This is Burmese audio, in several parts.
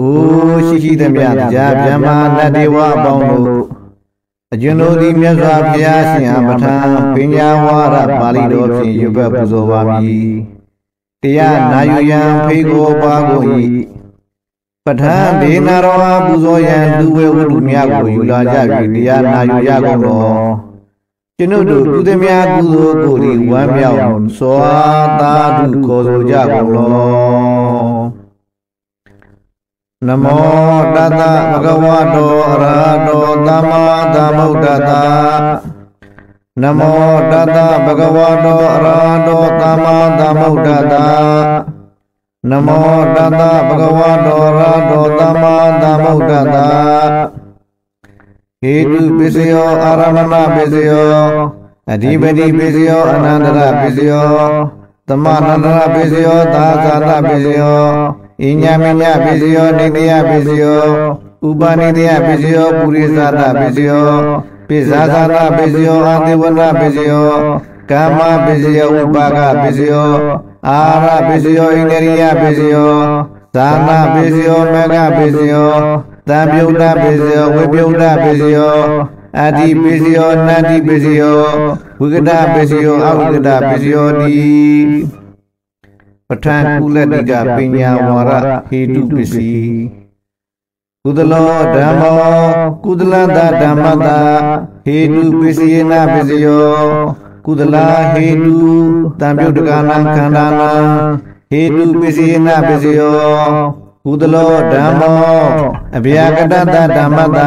အိုးရှိရှိသမျှတရားဗျမနတ်ဒေဝအပေါင်းတို့အကျွန်ုပ်သည်မြတ်စွာဘုရားရှင်အပဋ္ဌာန်းပညာဝါဒပါဠိတော်ဖြင့်ရွတ်ပတ်ပူဇော်ပါမည်တရားနာယူရန်ဖေကိုပါကို၏ပဋ္ဌာန်းဒေနာတော်အားပူဇော်ရန်သူဝေဝတ္ထုများကိုယူလာကြ၍တရားနာယူကြကုန်သောကျွန်ုပ်တို့ပြုသည်များကုသိုလ်ကိုယ်ဤဝမ်းမြောက်စွာသာဓုခေါ်ဆိုကြကုန်လော နမောတတဗုဒ္ဓဝါတောအရဟတောသမ္မာသမ္ဗုဒ္ဓတ္တနမောတတဗုဒ္ဓဝါတောအရဟတောသမ္မာသမ္ဗုဒ္ဓတ္တနမောတတဗုဒ္ဓဝါတောအရဟတောသမ္မာသမ္ဗုဒ္ဓတ္တဟေတုပစ္စယောအာရမဏပစ္စယောအဓိပတိပစ္စယောအနန္တရပစ္စယောသမနန္တရပစ္စယောသာသာတပစ္စယော ဣညာမညပစ္စယောနေတယပစ္စယောဥပနိတယပစ္စယောပုရိသတာပစ္စယောပိဇာသာတာပစ္စယောအာတိဝနပစ္စယောကာမပစ္စယောဥပါကပစ္စယောအာရပစ္စယောဣန္ဒရိယပစ္စယောသာနာပစ္စယောမေဃပစ္စယောသံပြုတ်တပစ္စယောဝိပြုတ်တပစ္စယောအတ္တိပစ္စယောနတ္တိပစ္စယောဝိကတပစ္စယောအဝိကတပစ္စယောတိ ပဋ္ဌာန်ကုလတိကပညာဝါရဟေတုပစ္စည်းကုသလောဓမ္မောကုသလတဓမ္မတဟေတုပစ္စယေနပစ္စယောကုသလာဟေတုတံပြုတ်တကနာခန္ဓာနာဟေတုပစ္စယေနပစ္စယောကုသလောဓမ္မောအဗျာကတတဓမ္မတ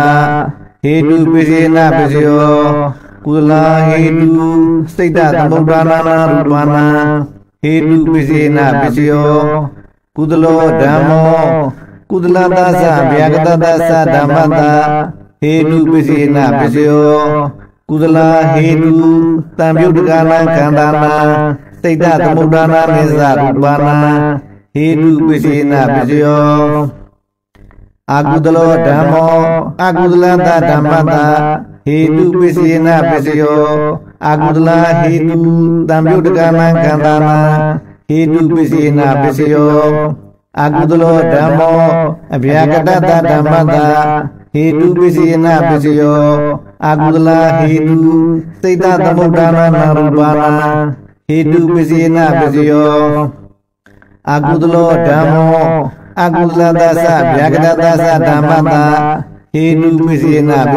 ဟေတုပစ္စယေနပစ္စယောကုသလာဟေတုစိတ်တသမုပ္ပါဏနာရူပနာ ဟေတုပစ္စေနပစ္စယောကုသလောဓမ္မောကုသလတသဗျာကတတသဓမ္မတဟေတုပစ္စေနပစ္စယောကုသလဟေတုတံပြုတ်တကနာခန္ဓာနာစိတ်တသမုဒ္ဒနာမေဇရူပနာဟေတုပစ္စေနပစ္စယောအာကုသလောဓမ္မောအာကုသလတဓမ္မတ ဟေတုပစ္စေနပစ္စယောအာကုသလဟေတုတံပြုတ်တကမံခန္ဓာနာဟေတုပစ္စေနပ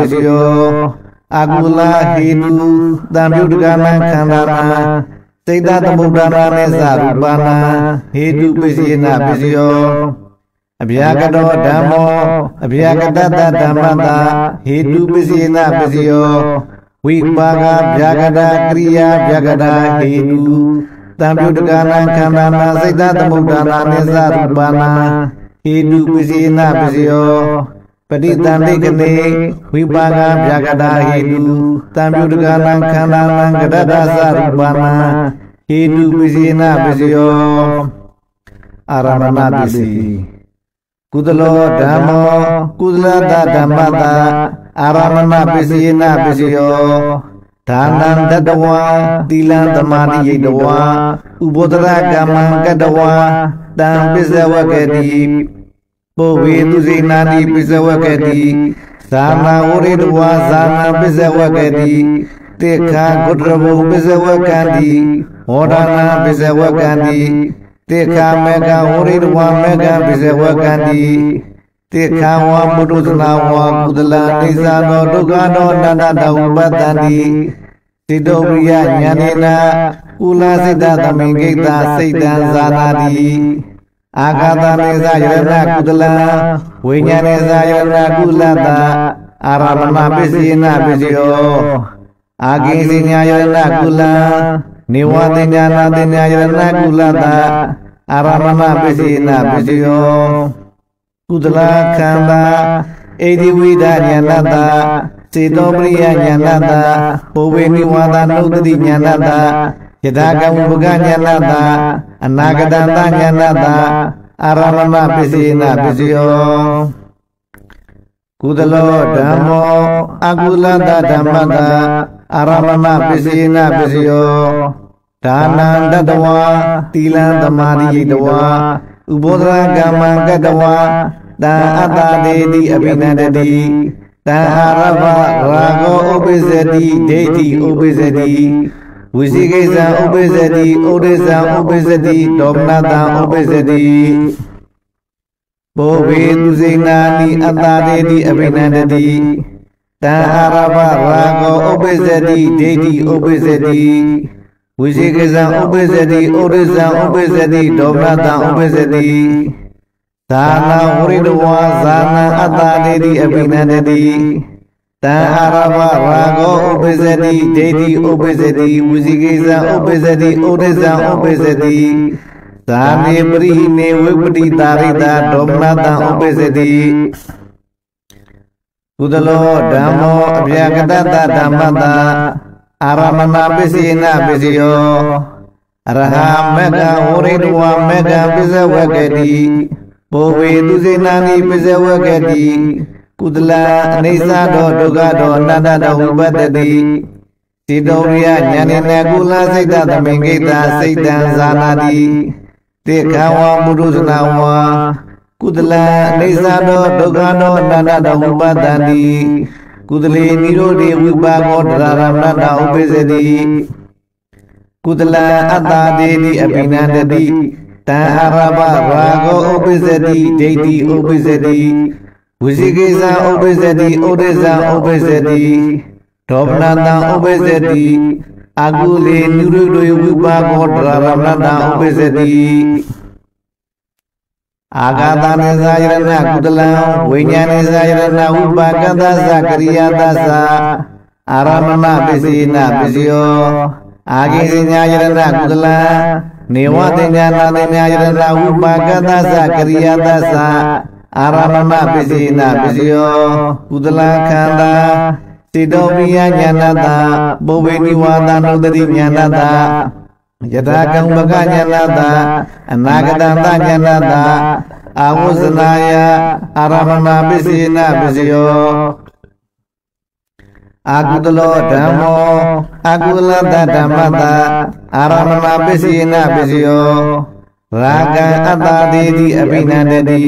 စ္စယောအာကုသလောဓမ္မောအဗျာကတတဓမ္မတဟေတုပစ္စေနပစ္စယောအာကုသလဟေတုစိတ်တသမုဒ္ဒနာနာရူပနာဟေတုပစ္စေနပစ္စယောအာကုသလောဓမ္မောအာကုသလသသဗျာကတသသဓမ္မတဟေတုပစ္စေနပစ္စယောအာကုလဟေတုတံပြုတ်တကမံခန္ဓာနာစိတ်တသမုဒ္ဒနာမေသရူပနာဟေတုပစ္စေနပစ္စယောအဗျာကတောဓမ္မောအဗျာကတတဓမ္မတာဟေတုပစ္စေနပစ္စယောဝိပါကဗျာကတာကရိယာဗျာကတာဟေတုတံပြုတ်တကနာခန္ဓာနာစိတ်တသမုဒ္ဒနာမေသရူပနာဟေတုပစ္စေနပစ္စယော ပဋိသန္တိကနေဝိပါကဗျာကတာဟေတုတံပြုတကနံခန္ဓာနံကတတသရူပနာဟေတုပစ္စေနပစ္စယောအာရမဏပစ္စည်းကုသလောဓမ္မောကုသလတဓမ္မတအာရမဏပစ္စယေနပစ္စယောဒါနံတတဝါသီလံသမာဓိယိတဝါဥဘောဒရကမ္မံကတဝါတံပစ္စဝကတိ ပုဝေသူစိနာတိပိစဝကတိသာနာဝရိတဝါသာနာပိစဝကတိတေခာကုတရဘုပိစဝကံတိဟောဒနာပိစဝကံတိတေခာမေကဝရိတဝါမေကပိစဝကံတိတေခာဝါပုထုသနာဝါကုသလအိဇာနောဒုက္ခနောနန္တတဝပတ္တန္တိစိတောပရိယညာနေနာကုလစိတ္တသမိကိတ္တစိတ်တံဇာနာတိ အာဂတမေဇယရဏကုသလဝိညာဏေဇယရဏကုလတအာရမဏပစ္စေနပစ္စယောအာဂိစိညာယရဏကုလနေဝတိညာနာတိညာယရဏကုလတအာရမဏပစ္စေနပစ္စယောကုသလခန္ဓာအေဒီဝိဒညာဏတစေတောပရိယညာဏတဘုဝေနိဝါဒနုတ္တိညာဏတယထာကဝုပကညာဏတ အနာဂတံတညာဏတအာရမဏပစ္စေနပစ္စယောကုသလောဓမ္မောအကုလတဓမ္မတအာရမဏပစ္စေနပစ္စယောဒါနံတတဝါသီလံသမာဓိယိတဝါဥဘောဓရကမ္မံကတဝါတတံအတ္တတေတိအဘိနန္တတိတံအာရဘရာဂောဥပိစ္ဆတိဒိဋ္ဌိဥပိစ္ဆတိ ဝိသိကိစ္စဥပိစ္ဆတိဩဒိစ္စဥပိစ္ဆတိဒေါမနတံဥပိစ္ဆတိဘောဝေသူစိနာနိအတ္တတေတိအဘိနန္တတိတံအာရဘရာဂောဥပိစ္ဆတိဒိဋ္ဌိဥပိစ္ဆတိဝိသိကိစ္စဥပိစ္ဆတိဩဒိစ္စဥပိစ္ဆတိဒေါမနတံဥပိစ္ဆတိသာနာဝရိတဝါဇာနာအတ္တတေတိအဘိနန္တတိ တံအာရဘရာဂောဥပိစ္ဆတိဒိဋ္ဌိဥပိစ္ဆတိဝိသိကိစ္စဥပိစ္ဆတိဩဒိစ္စဥပိစ္ဆတိသာနေပရိနေဝိပတိတာရိတာဒေါမနတံဥပိစ္ဆတိကုသလောဓမ္မောအဗျာကတတဓမ္မတအာရမဏပစ္စေနပစ္စယောအရဟမေကဝရိတဝမေကပစ္စဝကတိဘောဝေသူစေနာနိပစ္စဝကတိ ကုသလအိဋ္ဌသောဒုက္ခသောအနတ္တသောဥပတ္တိတိတောရိယဉာဏိနကုလစိတ်တသမိန်ကိတစိတ်တံဇာနာတိတေခဝါမုဒုဇနာဝါကုသလအိဋ္ဌသောဒုက္ခသောအနတ္တသောဥပတ္တိကုသလေနိရောဓေဝိပါကောတရရမဏဥပိစတိကုသလအတ္တာဒေတိအပိနန္တတိတံအာရဘရာဂောဥပိစတိဒိဋ္ဌိဥပိစတိ Usigeza obezedi, odeza obezedi, Toblanda obezedi, Agule nurudoyuba godra rablanda obezedi. Agadane zairana kudala, Winyane zairana ubagada zakariya dasa, Aramana bisina bisio, Agisi nyayirana kudala, Niwati nyanani nyayirana ubagada zakariya dasa, ဝိပါကောတရရမဏဥပိစတိအာဂတနိဇာယရဏကုတလံဝိညာနိဇာယရဏဥပါကသသကရိယာသသအာရမဏပစ္စေနပစ္စယောအာဂိစညာယရဏကုတလံနေဝတိညာနာတိညာယရဏဥပါကသသကရိယာသသအာရမဏပစ္စေနပစ္စယောကုတလံခန္ဓာစေတောပိယညာဏတပုဗ္ဗေနိဝါဒနုတတိညာဏတယထာကံမကညာဏတအနာဂတံတညာဏတအာဝုဇနာယအာရမဏပစ္စေနပစ္စယောအာကုတလောဓမ္မောအာကုလတဓမ္မတအာရမဏပစ္စေနပစ္စယောရာဂံအတ္တာတိတိအဘိနန္တတိတံအာရဘရာဂောဥပိစ္ဆတိဒိဋ္ဌိဥပိစ္ဆတိဝိသိကိစ္စဥပိစ္ဆတိဩရိဇံဥပိစ္ဆတိဒေါမနတံဥပိစ္ဆတိဒိဋ္ဌိအတ္တာတိတိအဘိနန္တတိ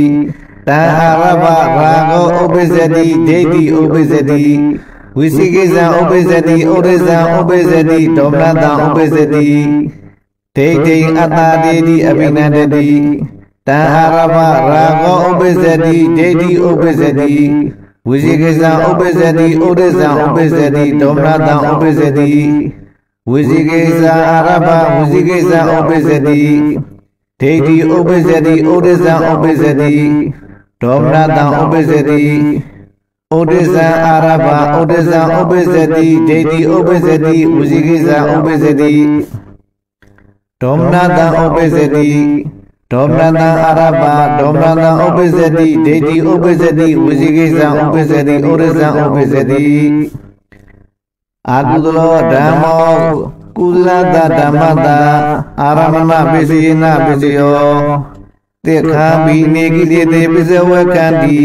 Taharaba obezadi dedi obezadi Wisigeza obezadi oreza obezadi domlada obezadi Teytey ata dedi abina dedi Taharaba rago obezadi dedi obezadi Wisigeza obezadi oreza obezadi domlada obezadi Wisigeza araba wisigeza obezadi Teyti obezadi oreza obezadi ဒေါမနတံဥပိစ္ဆတိဝိသိကိစ္စအာရဘဝိသိကိစ္စဥပိစ္ဆတိဒိဋ္ဌိဥပိစ္ဆတိဩရိဇံဥပိစ္ဆတိဒေါမနတံဥပိစ္ဆတိဩဒိဇံအာရဘဩဒိဇံဥပိစ္ဆတိဒိဋ္ဌိဥပိစ္ဆတိဝိသိကိစ္စဥပိစ္ဆတိဒေါမနတံဥပိစ္ဆတိဒေါမနတံအာရဘဒေါမနတံဥပိစ္ဆတိဒိဋ္ဌိဥပိစ္ဆတိဝိသိကိစ္စဥပိစ္ဆတိဩဒိဇံဥပိစ္ဆတိအာကုသလောဓမ္မောကုသလတဓမ္မတအာရမဏပိစိယနာပိစိယော တေခာမိနေကိလေသေပစ္စဝကံတိ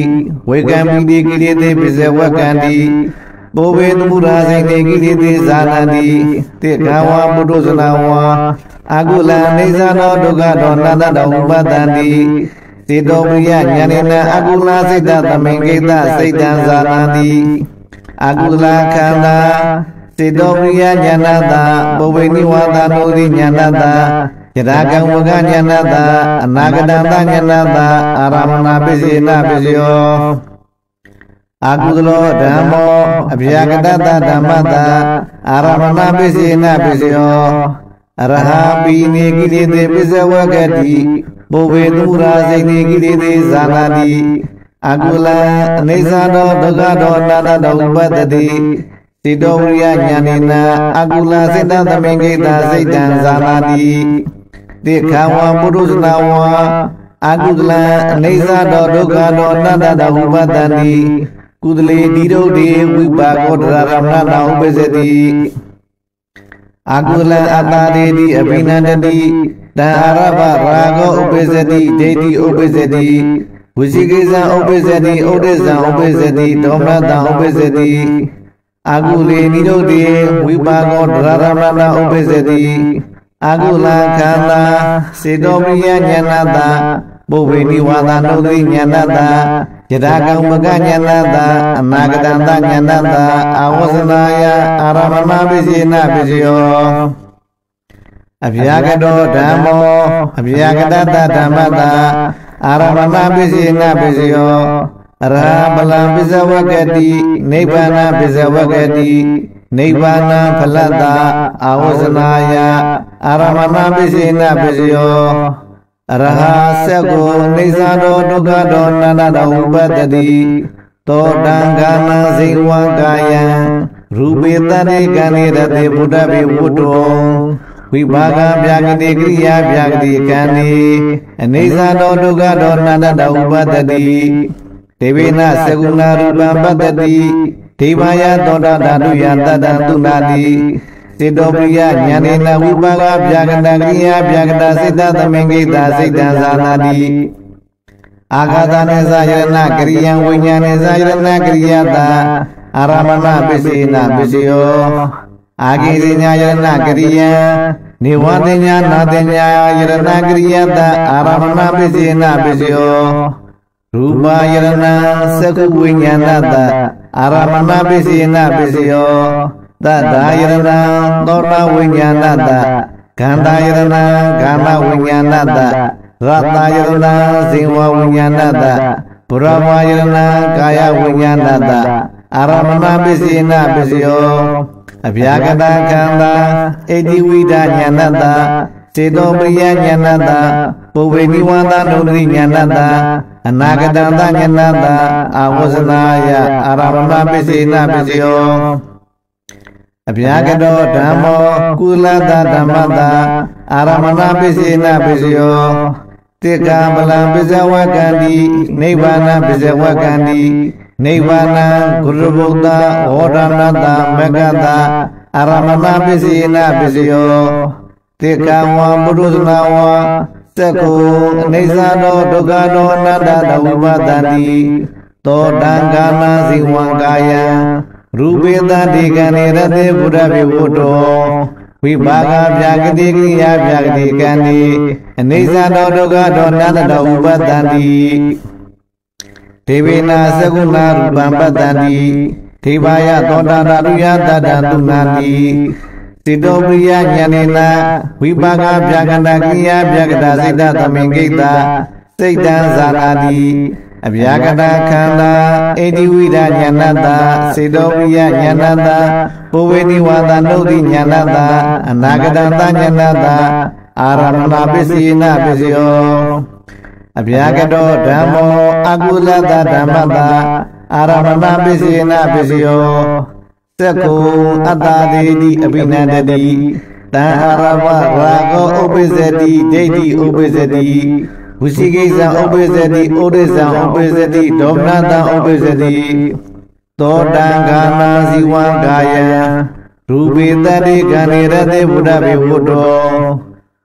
ဝေကံမိတိကိလေသေပစ္စဝကံတိဘောဝေသမှုရာစိတ်တေကိလေသေဇာနတိတေခာဝါပုထုဇနာဝါအာကုလအိဇာနောဒုက္ခတောနတတောဥပတန္တိစေတောပရိယညာနေနအာကုလစိတ်တသမိန်ကိတစိတ်တံဇာနာတိအာကုလခန္ဓာစေတောပရိယညာနာတာပုဗ္ဗေနိဝါဒနုတိညာနာတာ ယထာကံဝကညာနာတာအနာဂတံတညာနာတာအာရမဏပစ္စေနပစ္စယောအာကုသလောဓမ္မောအဗျာကတတဓမ္မတာအာရမဏပစ္စေနပစ္စယောအရဟပိနေကိလေသေပစ္စဝကတိဘုဝေသူရာစိတ်နေကိလေသေဇာနာတိအကုလအိဋ္ဌသောဒုက္ခသောအနတ္တသောဥပတ္တိတိတောဝိယညာနေနာအကုလစိတ္တသမိန်ကိတာစိတ်တံဇာနာတိ တိခဝံပုရုဇနာဝံအကုသလံအိဋ္ဌသောဒုက္ခသောအနတ္တသောဥပတ္တိကုသလေတိရုဒ္ဓေဝိပါကောတရရမဏဥပ္ပဇ္ဇတိအကုလအတ္တာဒေတိအဘိနန္တတိတံအာရဘရာဂောဥပ္ပဇ္ဇတိဒိဋ္ဌိဥပ္ပဇ္ဇတိဝိသိကိစ္စဥပ္ပဇ္ဇတိဩဒိစ္စဥပ္ပဇ္ဇတိဒေါမနတဥပ္ပဇ္ဇတိအကုလေနိရုဒ္ဓေဝိပါကောဒရရမဏဥပ္ပဇ္ဇတိ အကုလခန္ဓာစေတောပိယဉာဏတာပုဗ္ဗေနိဝါဒနုသိညာဏတယထာကံမကညာဏတအနာဂတံတညာဏတအာဝဇနာယအာရမဏပိစေနပိစယောအဗျာကတောဓမ္မောအဗျာကတတဓမ္မတာအာရမဏပိစေနပိစယောအရဟပလံပစ္စဝကတိနိဗ္ဗာန်ပစ္စဝကတိနိဗ္ဗာန်ဖလတ္တအာဝဇနာယ အာရမဏပိစေနပိစယောအရဟဆက်ကိုနေသာတော်ဒုက္ခတော်နန္ဒတော်ဥပတ္တိသောတံကာနံဇိဝံကာယံရူပေတရိကံနေရတိဘုဒ္ဓဘေဝတ္တောဝိပါကဗျာဂတိကရိယာဗျာဂတိကံနေအနေသာတော်ဒုက္ခတော်နန္ဒတော်ဥပတ္တိဒေဝိနသကုဏရူပံပတ္တိဒေဝယသောတာဓာတုယတတံသူနာတိ စေတောပရိယညာနေနဝိပါကဗျာကတကရိယာဗျာကတစိတ္တသမင်္ဂိတာစိတ်တံသာနာတိအာဂါသနေသာယရဏကရိယံဝိညာဏေသာယရဏကရိယတာအာရမဏပစ္စေနပစ္စယောအာဂိရိညာယရဏကရိယံနေဝတိညာနာတိညာယရဏကရိယတာအာရမဏပစ္စေနပစ္စယောရူပယရဏသကုဝိညာဏတအာရမဏပစ္စေနပစ္စယော တတယရဏသောတာဝိညာဏတခန္ဓာယရဏခန္ဓာဝိညာဏတရတယရဏဇင်ဝဝိညာဏတဘုရမယရဏကာယဝိညာဏတအာရမဏပစ္စေနပစ္စယောအဗျာကတခန္ဓာဣတိဝိဒညာဏတစေတောပရိယညာဏတပုဗ္ဗေနိဝန္တနုဒိညာဏတအနာဂတံတညာဏတအာဝဇနာယအာရမဏပစ္စေနပစ္စယော အဗျာကတောဓမ္မောကုလတဓမ္မတာအာရမဏပစ္စေနပစ္စယောတိကံပလံပစ္စဝကံတိနိဗ္ဗာနပစ္စဝကံတိနိဗ္ဗာနံဂုရုဘုဒ္ဓဟောဒနာတမဂ္ဂတအာရမဏပစ္စေနပစ္စယောတိကံဝံပုရုဇနာဝံသက္ကုအိဋ္ဌာတောဒုက္ခတောအနတ္တတဝိပတန္တိသောတံကာနာဇိဝံကာယံ ရူပေတတိကံနေရတေဘုရားပြေဝတ္တောဝိပါကဗျာဂတိကိယဗျာဂတိကံနေအိဋ္ဌာတောဒုက္ခတောအနတ္တတဝိပတန္တိဒေဝေနာသကုဏရူပံပတ္တန္တိဒေဝယသောတာရတုယတတ္တသုနာတိစိတောပရိယညာနေနာဝိပါကဗျာကတကိယဗျာကတစိတ်တသမင်ကိတစိတ်တံဇာနာတိ အဗျာကတခန္ဓာအေဒီဝိဒညာဏတစေတောပရိယညာဏတပုဝေနိဝါဒနုတိညာဏတအနာဂတံတညာဏတအာရမဏပစ္စေနပစ္စယောအဗျာကတောဓမ္မောအကုလတဓမ္မတအာရမဏပစ္စေနပစ္စယောသက္ကုအတ္တဒေတိအဘိနန္တတိတံအာရဝရာဂောဥပ္ပဇ္ဇတိဒိဋ္ဌိဥပ္ပဇ္ဇတိ ဝစီကိစ္စဥပ္ပဇ္ဇတိဩဒိစ္စဥပ္ပဇ္ဇတိဒေါမနတံဥပ္ပဇ္ဇတိသောတံခာနာဇီဝံကာယံရူပေတတိကံနေရတေဘုဒ္ဓဘေဝတ္တော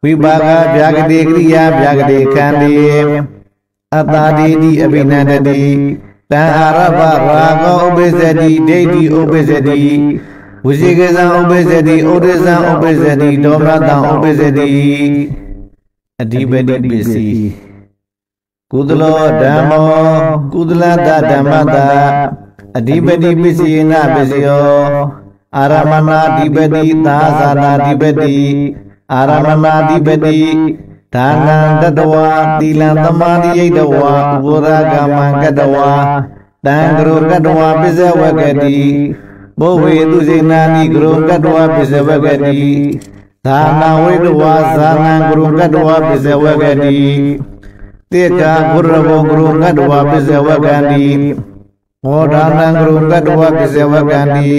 ဝိပါကဗျာဂတိကရိယာဗျာဂတိခန္တီအတ္တဒေတိအဘိနန္တတိတံအာရပရာဂောဥပ္ပဇ္ဇတိဒိဋ္ဌိဥပ္ပဇ္ဇတိဝစီကေဇံဥပ္ပဇ္ဇတိဩဒိဇံဥပ္ပဇ္ဇတိဒေါမနတံဥပ္ပဇ္ဇတိ အဓိပတိပစ္စည်းကုသလောဓမ္မောကုသလတဓမ္မတာအဓိပတိပစ္စယေနပစ္စယောအာရမဏအဓိပတိသာသနာအဓိပတိအာရမဏအဓိပတိဒါနံတတဝါသီလံသမာဓိယိတဝါဥပရာကမံကတဝါတံကရောကတဝါပစ္စဝကတိဘောဝေသူစေနာနိကရောကတဝါပစ္စဝကတိ သာနာဝိတဝါသာနံကရောကတဝါပစ္စဝကတိတေကာဂုရဘောကရောကတဝါပစ္စဝကတိဟောဒါနံကရောကတဝါပစ္စဝကတိ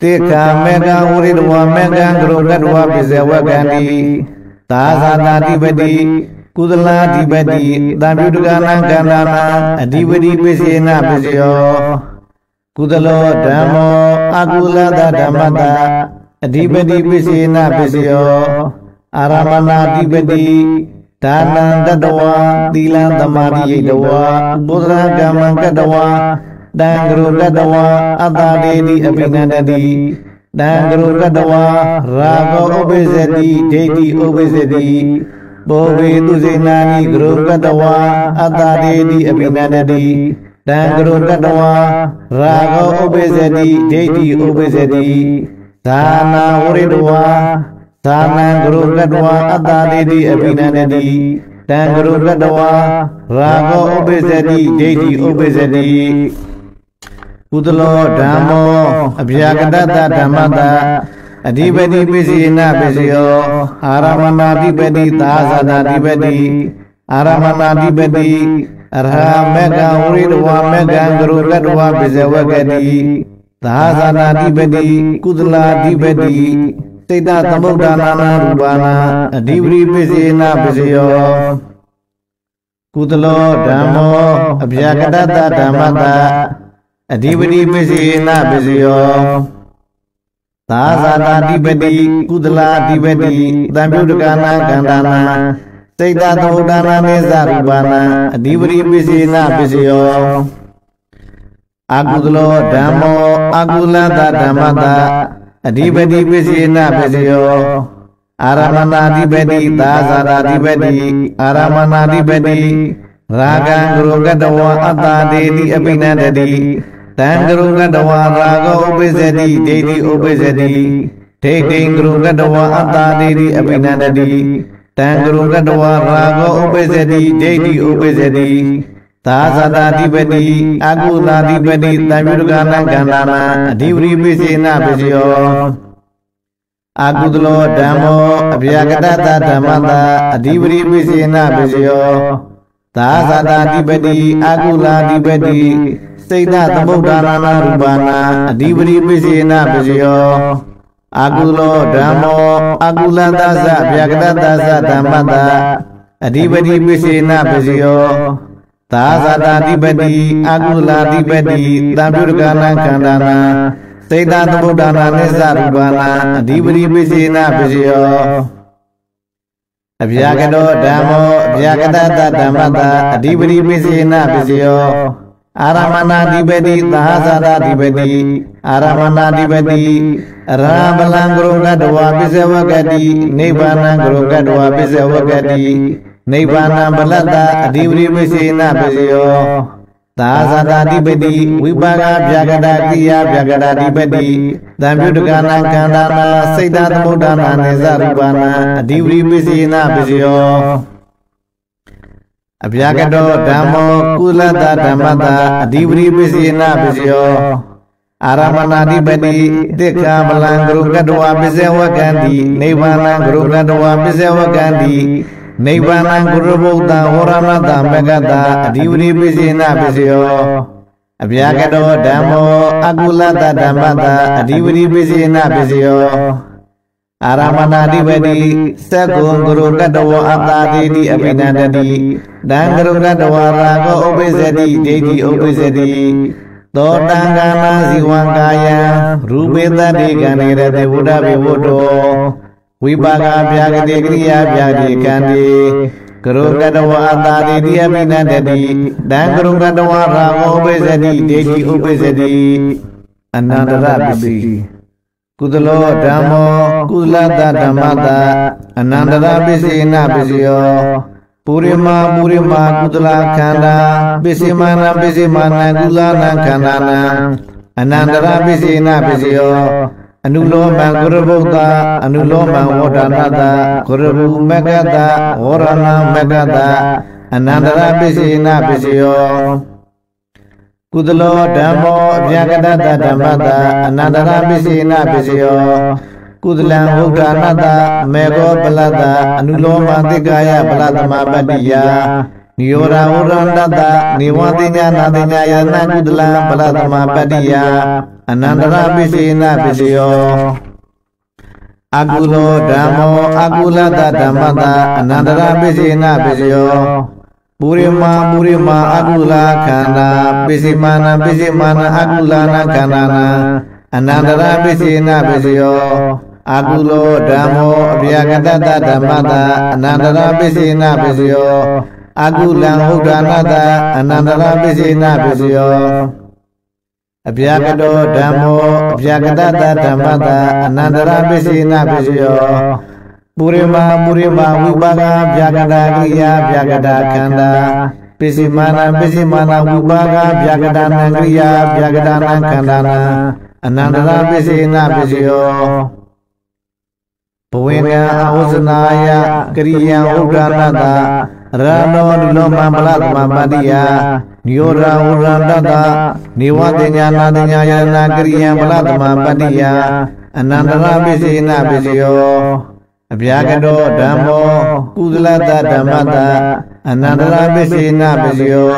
တေကာမေကဝရိတဝါမေကံကရောကတဝါပစ္စဝကတိသာသနာဓိပတိကုသလာဓိပတိတံပြုတကနာကန္နာနာအဓိပတိပစ္စေနပစ္စယောကုသလောဓမ္မောအကုလတဓမ္မတ အဓိပတိပစ္စေနပစ္စယောအာရမဏအဓိပတိဒါနံတတဝါသီလံသမာဓိယိတဝါဘုဒ္ဓကမ္မံကတဝါတံကရုကတဝါအတ္တဒေတိအပိနန္တတိတံကရုကတဝါရာဂောဥပ္ပဇ္ဇတိဒိဋ္ဌိဥပ္ပဇ္ဇတိဝဘောဝေသူစေနာနိကရုကတဝါအတ္တတေတိအပိနန္တတိတံကရုကတဝါရာဂောဥပိစတိဒိဋ္ဌိဥပိစတိ သာနာဝရိတဝါသာနံကရုကတဝါအတ္တတေတိအပိနန္တတိတံကရုကတဝါရာဂောဥပိစတိဒိဋ္ဌိဥပိစတိကုသလောဓမ္မောအဗျာကတတဓမ္မတအဓိပတိပစ္စည်းနာပစ္စယောအာရမဏအဓိပတိသာသနာအဓိပတိအာရမဏအဓိပတိအရဟမေကဝရိတဝမေကံကရုကတဝပစ္စဝကတိ သာသနာအဓိပတိကုသလာအဓိပတိစိတ်တသမုဒ္ဒနာနာရူပနာအဓိပတိပစ္စည်းနာပစ္စယောကုသလောဓမ္မောအဗျာကတတဓမ္မတအဓိပတိပစ္စည်းနာပစ္စယောသာသနာတိပတိကုသလာတိပတိတံပြုတကနာကန္တာနာစိတ်တသမုဒ္ဒနာမေသရူပနာအဓိပတိပစ္စည်းနာပစ္စယော အကုသလောဓမ္မောအကုလတဓမ္မတအဓိပတိပစ္စည်းနာပစ္စယောအာရမဏာဓိပတိသာသနာဓိပတိအာရမဏာဓိပတိရာဂံဂရုကတဝအတ္တဒေတိအပိနန္တတိတံကရုကတဝါရာဂောဥပိစတိဒိဋ္ဌိဥပိစတိဒိဋ္ဌိကရုကတဝါအတ္တဒိဋ္ဌိအပိနန္တတိတံကရုကတဝါရာဂောဥပိစတိဒိဋ္ဌိဥပိစတိ သာသတာဓိပတိအကုသာဓိပတိတံပြုတကနံကန္တာနာအဓိပတိပိစေနပိစယောအကုသလောဓမ္မောအဗျာကတတဓမ္မတာအဓိပတိပိစေနပိစယောသာသတာဓိပတိအကုလာဓိပတိစိတ်တသမုဒ္ဒါနာနာရူပနာအဓိပတိပိစေနပစ္စယောအာကုလောဓမ္မောအာကုလသသဗျာကတသသဓမ္မတအဓိပတိပိစေနပစ္စယော သာသတာဓိပတိအာကုလာဓိပတိတံပြုတကနာခန္ဓာနာစိတ်တသမုဒ္ဒါနာနိစ္စရူပနာအဓိပတိပိစေနပစ္စယောအဗျာကတောဓမ္မောအဗျာကတတဓမ္မတအဓိပတိပိစေနပစ္စယောအာရမဏဓိပတိသဟဇာဓိပတိအာရမဏဓိပတိအရာဘလံကရုကတဝပစ္စဝကတိနိဗ္ဗာနံကရုကတဝပစ္စဝကတိ နိဗ္ဗာနံဘလတ္တအဓိပတိဝိစေနပစ္စယောသာသတာဓိပတိဝိပါကဗျာကတာကိယဗျာကတာဓိပတိသံပြုတကနာခန္ဓာနာစိတ်တသမုဒ္ဒနာနေသရူပနာအဓိပတိဝိစေနပစ္စယောအဗျာကတောဓမ္မောကုလတဓမ္မတာအဓိပတိပစ္စည်းနာပစ္စယောအာရမဏာဓိပတိတိက္ခာမလံဂရုကတဝပစ္စဝကံတိနိဗ္ဗာနံဂရုကတဝပစ္စဝကံတိ နိဗ္ဗာနံဂရုဘုဒ္ဓဟောရမတမကတအဓိပတိပစ္စည်းနာပစ္စယောအဗျာကတောဓမ္မောအကုလတဓမ္မတာအဓိပတိပစ္စည်းနာပစ္စယောအာရမဏာဓိပတိသက္ကုံဂရုကတဝအတ္တာတိတိအပိနန္တတိတံဂရုကတဝရာဂောဥပိစတိဒိဋ္ဌိဥပိစတိသောတံကာနာဇီဝံကာယံရူပေတတိကံနေရတေဝုဒ္ဓဘေဝတ္တော ဝိပါကဗျာကတိကရိယာဗျာတိကံတိကရုကတဝအတ္တာတိတိအပိနန္တတိတံဂရုကတဝရာဂောဥပိစတိဒိဋ္ဌိဥပိစတိအနန္တရပစ္စည်းကုသလောဓမ္မောကုသလတဓမ္မတအနန္တရပစ္စေနပစ္စယောပုရိမာပုရိမာကုသလခန္ဓာပစ္စေမာနပစ္စေမာနကုသလခန္ဓာနံအနန္တရပစ္စေနပစ္စယော အနုလောမံကုရဗုဒ္ဓအနုလောမံဝဒနာတကုရဗုမကတဝရဏမကတအနန္တရပစ္စေနပစ္စယောကုသလောဓမ္မောအဗျာကတတဓမ္မတာအနန္တရာပစ္စေနပစ္စယောကုသလံဝုဒ္ဓနာတမေဃောပလတ္တအနုလောမတိကာယပလတ္တမပတ္တိယနိယောရာဝရန္တတနိဝတိညာနာတိညာယနာကုသလံပလတ္တမပတ္တိယ အနန္တရာပစ္စေနပစ္စယောအကုလောဓမ္မောအကုလတဓမ္မတာအနန္တရာပစ္စေနပစ္စယောပုရိမာပုရိမာအကုလခန္ဓာပိစိမာနပိစိမာနအကုလနာခန္ဓာနာအနန္တရပိစိနပိစယောအကုလောဓမ္မောအဗျာကတတဓမ္မတာအနန္တရပိစိနပိစယောအကုလံဟုတ်ဒါနတအနန္တရပိစိနပိစယော အဗျာကတောဓမ္မောအဗျာကတတဓမ္မတာအနန္တရပိစိနပိစယောပုရိမာပုရိမာဝိပါကဗျာကတာကိယဗျာကတာခန္ဓာပစ္စည်းမာနပစ္စည်းမာနဝိပါကဗျာကတာနံကိယဗျာကတာနံခန္ဓာနံအနန္တရာပစ္စည်းနာပစ္စယောဘဝေနံအဝဇနာယကရိယံဥဒ္ဒနာတ ရနောနိလောမပလသမပတ္တိယနိယောရဝရန္တတနေဝတညာနာတညာယနာကရိယံပလသမပတ္တိယအနန္တရာပစ္စည်းနာပစ္စယောအဗျာကတောဓမ္မောကုသလတဓမ္မတအနန္တရာပစ္စည်းနာပစ္စယော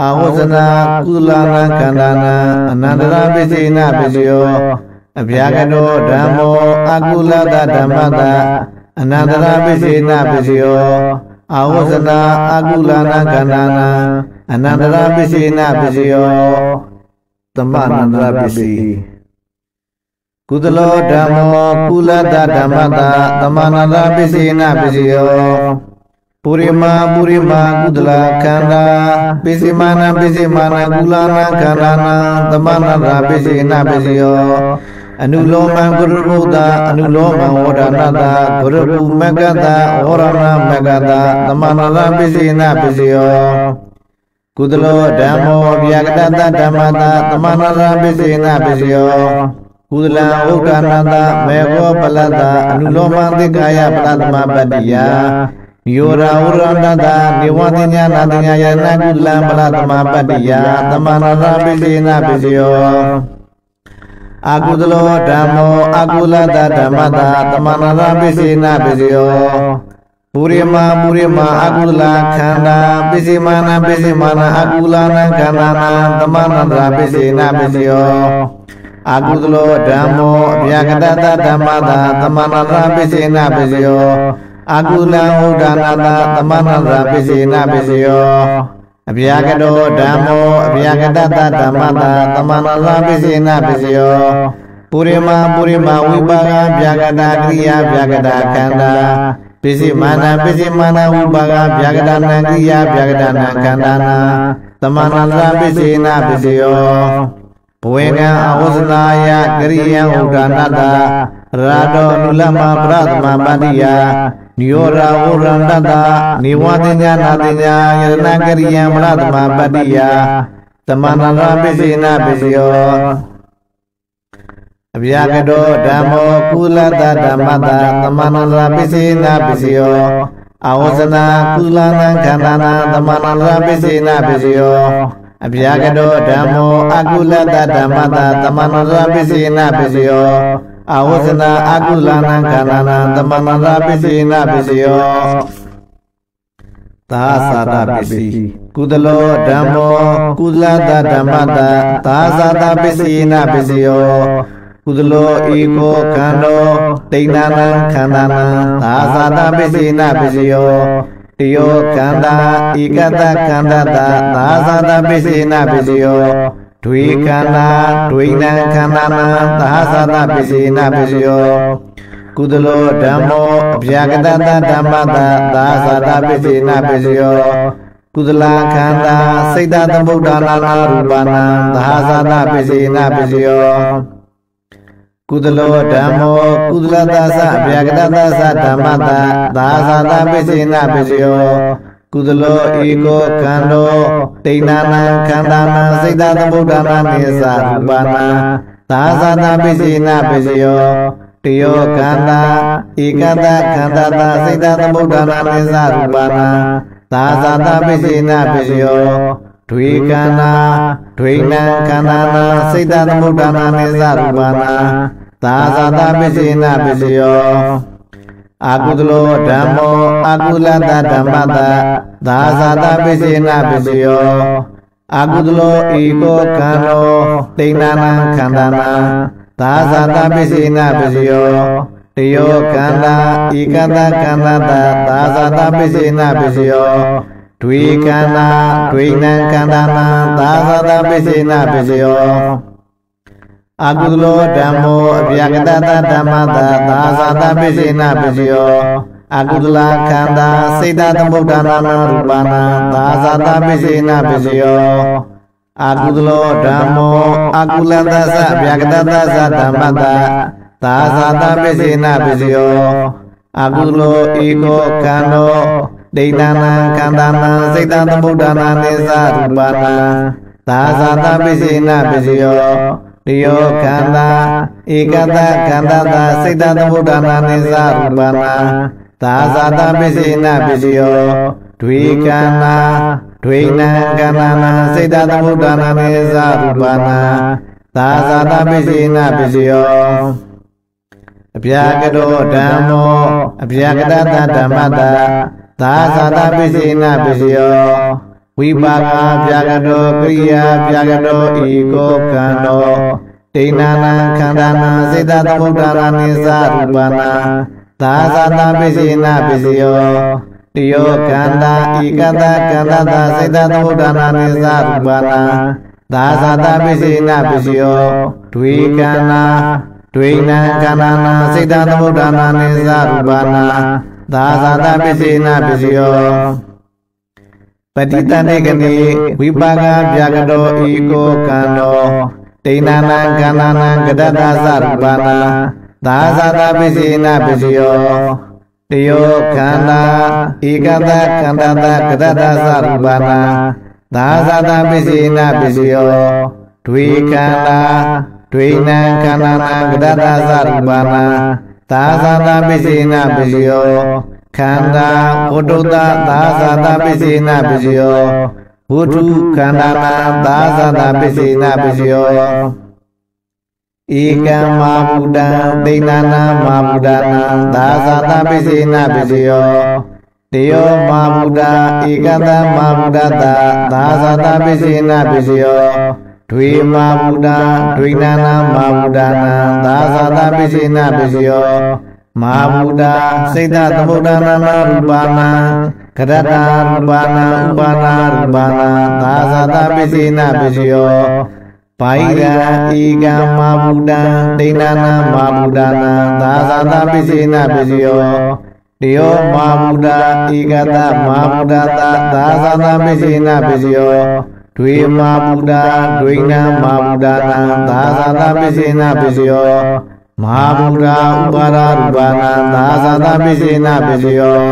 အာဝဇနာကုသလနာခန္ဓာနာအနန္တရာပစ္စည်းနာပစ္စယောအဗျာကတောဓမ္မောအကုလတဓမ္မတအနန္တရာပစ္စည်းနာပစ္စယော အာဝဇနာအကုလနာခန္ဓာနာအနန္တရာပစ္စည်းနာပစ္စယောသမအနန္တရာပစ္စည်းကုသလောဓမ္မောကုလတဓမ္မတသမဏန္တပစ္စေနပစ္စယောပုရိမာပုရိမာကုသလခန္ဓာပစ္စည်းမာနပစ္စည်းမာနကုလနာခန္ဓာနာသမဏန္တပစ္စေနပစ္စယော အနုလောမံဂရုဘုဒ္ဓအနုလောမံဝဒနာတဂရုပုမကတဝရဏမကတသမဏန္တပစ္စေနပစ္စယောကုသလောဓမ္မောဗျာကတတဓမ္မတာသမဏန္တပစ္စေနပစ္စယောကုသလံဥဒ္ဒနာတမေဃောပလတ္တအနုလောမံသိက္ခာယပလတ္တမပတ္တိယနိယောရာဝရဏတနေဝတိညာနာတညာယနာကုသလံပလတ္တမပတ္တိယသမဏနာပိစေနပိစယော အာကုသလောဓမ္မောအာကုလတဓမ္မတာသမဏနာပိစေနပိစယောပုရိမာပုရိမာအကုလခန္ဓာပိစိမာနပိစိမာနအကုလနခန္ဓာနာသမဏနာပိစေနပိစယောအာကုသလောဓမ္မောအဗျာကတတဓမ္မတာသမဏနာပိစေနပိစယောအာကုလံဥဒ္ဒနာတာသမဏနာပိစေနပိစယော အဗျာကတောဓမ္မောအဗျာကတတဓမ္မတာသမဏနာပိစေနပိစယောပုရိမာပုရိမာဝိပါကဗျာကတာကရိယာဗျာကတာခန္ဓာပစ္စည်းမာနပစ္စည်းမာနဝိပါကဗျာကတာနံကိယဗျာကတာနံခန္ဓာနာသမဏနာပစ္စေနပစ္စယောဘဝေကံအဝဇနာယကရိယံဥဒ္ဒနာတရာတောနုလမပရသမပတ္တိယ နိယောရာဝရန္တတနိဝတိညာနာတိညာယတနာကရိယံမရသမပတ္တိယသမဏနာပစ္စေနပစ္စယောအဗျာကတောဓမ္မောကုလတဓမ္မတသမဏနာပစ္စေနပစ္စယောအဝဇနာကုလနံခန္ဓာနာသမဏနာပစ္စေနပစ္စယောအဗျာကတောဓမ္မောအကုလတဓမ္မတသမဏနာပစ္စေနပစ္စယော အဝဇနာအကုလနံခန္ဓာနာသမဏနာပစ္စေနပစ္စယောသာသာတပစ္စည်းကုသလောဓမ္မောကုသလတဓမ္မတသာသာတပစ္စေနပစ္စယောကုသလောဧကောခန္ဓောတိဏ္ဏံခန္ဓာနံသာသာတပစ္စေနပစ္စယောတယောခန္ဓာဧကတခန္ဓာတသာသာတပစ္စေနပစ္စယော ဒွေခန္ဓာဒွေနံခန္ဓာနံသာသာတပစ္စေနပစ္စယောကုသလောဓမ္မောအဗျာကတတဓမ္မတသာသာတပစ္စေနပစ္စယောကုသလခန္ဓာစိတ်တသမုဒ္ဒနာနာရူပနာသာသာတပစ္စေနပစ္စယောကုသလောဓမ္မောကုသလတသဗျာကတတသဓမ္မတသာသာတပစ္စေနပစ္စယော ကုသလောဧကောခန္ဓောတိဏ္ဏံခန္ဓာနံစိတ်တသမုဒ္ဒနာနိသရူပနာသာသာတပစ္စေနပစ္စယောတယောခန္ဓာဧကတခန္ဓာတာစိတ်တသမုဒ္ဒနာနိသရူပနာသာသာတပစ္စေနပစ္စယောဒွေကန္နာဒွေနံခန္ဓာနာစိတ်တသမုဒ္ဒနာနိသရူပနာသာသာတပစ္စေနပစ္စယော အာကုသလောဓမ္မောအာကုလတဓမ္မတသာသာတပစ္စေနပစ္စယောအာကုသလောဧကောခန္ဓောတိဏ္ဏံခန္ဓာနာသာသာတပစ္စေနပစ္စယောတယောခန္ဓာဧကတခန္ဓာတသာသာတပစ္စေနပစ္စယောဒွေခန္ဓာဒွေနံခန္ဓာနာသာသာတပစ္စေနပစ္စယော အကုသလောဓမ္မောအဗျာကတတဓမ္မတာသာသာတပိစေနပစ္စယောအကုသလခန္ဓာစိတ်တသမုဒ္ဒနာနာရူပနာသာသာတပိစေနပစ္စယောအကုသလောဓမ္မောအကုလတသအဗျာကတတသဓမ္မတာသာသာတပိစေနပစ္စယောအကုလောဧကောကံသောဒိဋ္ဌာနံကန္တာနံစိတ်တသမုဒ္ဒနာနိသရူပနာသာသတာပိစေနပိစယော ရိယောကန္တာဧကတကန္တတာစိတ်တသမုဒ္ဒနာနိသရူပနာသာသတာပိစေနပိစယောဒွေကန္နာဒွေနံကန္နာနံစိတ်တသမုဒ္ဒနာနိသရူပနာသာသတာပိစေနပိစယောအပြာကတောဓမ္မောအပြာကတတဓမ္မတာသာသာတပိစိနပိစယော ဝိပါကပြာကတောကရိယာပြာကတောဤကိုကံတောဒိဏနာခန္ဓာနာစေတသမုဒ္ဒရာနိသရူပနာသာသာတပိစိနပိစယောတယောကန္တာဤကတကန္တတာစေတသမုဒ္ဒရာနိသရူပနာသာသာတပိစိနပိစယောဒွေကန္နာဒွေနံကန္နာနာစိတ်တသမုဒ္ဒနာနိသရူပနာသာသာတပစ္စေနပစ္စယော ပတိတတေကတိဝိပါကပြကတောဤကိုကံတော်ဒိဏနာကန္နာနာကတတသရူပနာသာသာတပစ္စေနပစ္စယောတယောခန္ဓာဧကတကန္တတကတတသရူပနာသာသာတပစ္စေနပစ္စယောဒွေခန္ဓာဒွေနံခန္ဓာနာကတတသရူပနာသာသာတပစ္စေနပစ္စယော ခန္ဓာဝတ္တုတသာသာတပစ္စေနပစ္စယောဝတ္ထုခန္ဓာနာသာသာတပစ္စေနပစ္စယောဧကံမာဘုဒ္ဓံဒိဏနာမာဘုဒ္ဓနာသာသာတပစ္စေနပစ္စယောတယောမာဘုဒ္ဓဧကတမာဘုဒ္ဓတာသာသာတပစ္စေနပစ္စယောဒွေမာဘုဒ္ဓဒွေနာနာမာဘုဒ္ဓနာသာသာတပိစိနာပစ္စယောမာဘုဒ္ဓစိတ်တသမုဒ္ဒနာနာရူပနာကရတရူပနာဥပါနာရူပနာသာသာတပိစိနာပစ္စယောဘိုင်ရဧကမာဘုဒ္ဓဒိဏနာမာဘုဒ္ဓနာသာသာတပိစိနာပစ္စယော တယောမာဘုဒ္ဓဧကတမာဘုဒ္ဓသာသာသပိစိနာပစ္စယောဒွေမာဘုဒ္ဓဒွေနံမာဘုဒ္ဓနံသာသာတပိစေနပိစယောမဟာဗုဒ္ဓဥပါရရူပနံသာသာတပိစေနပိစယော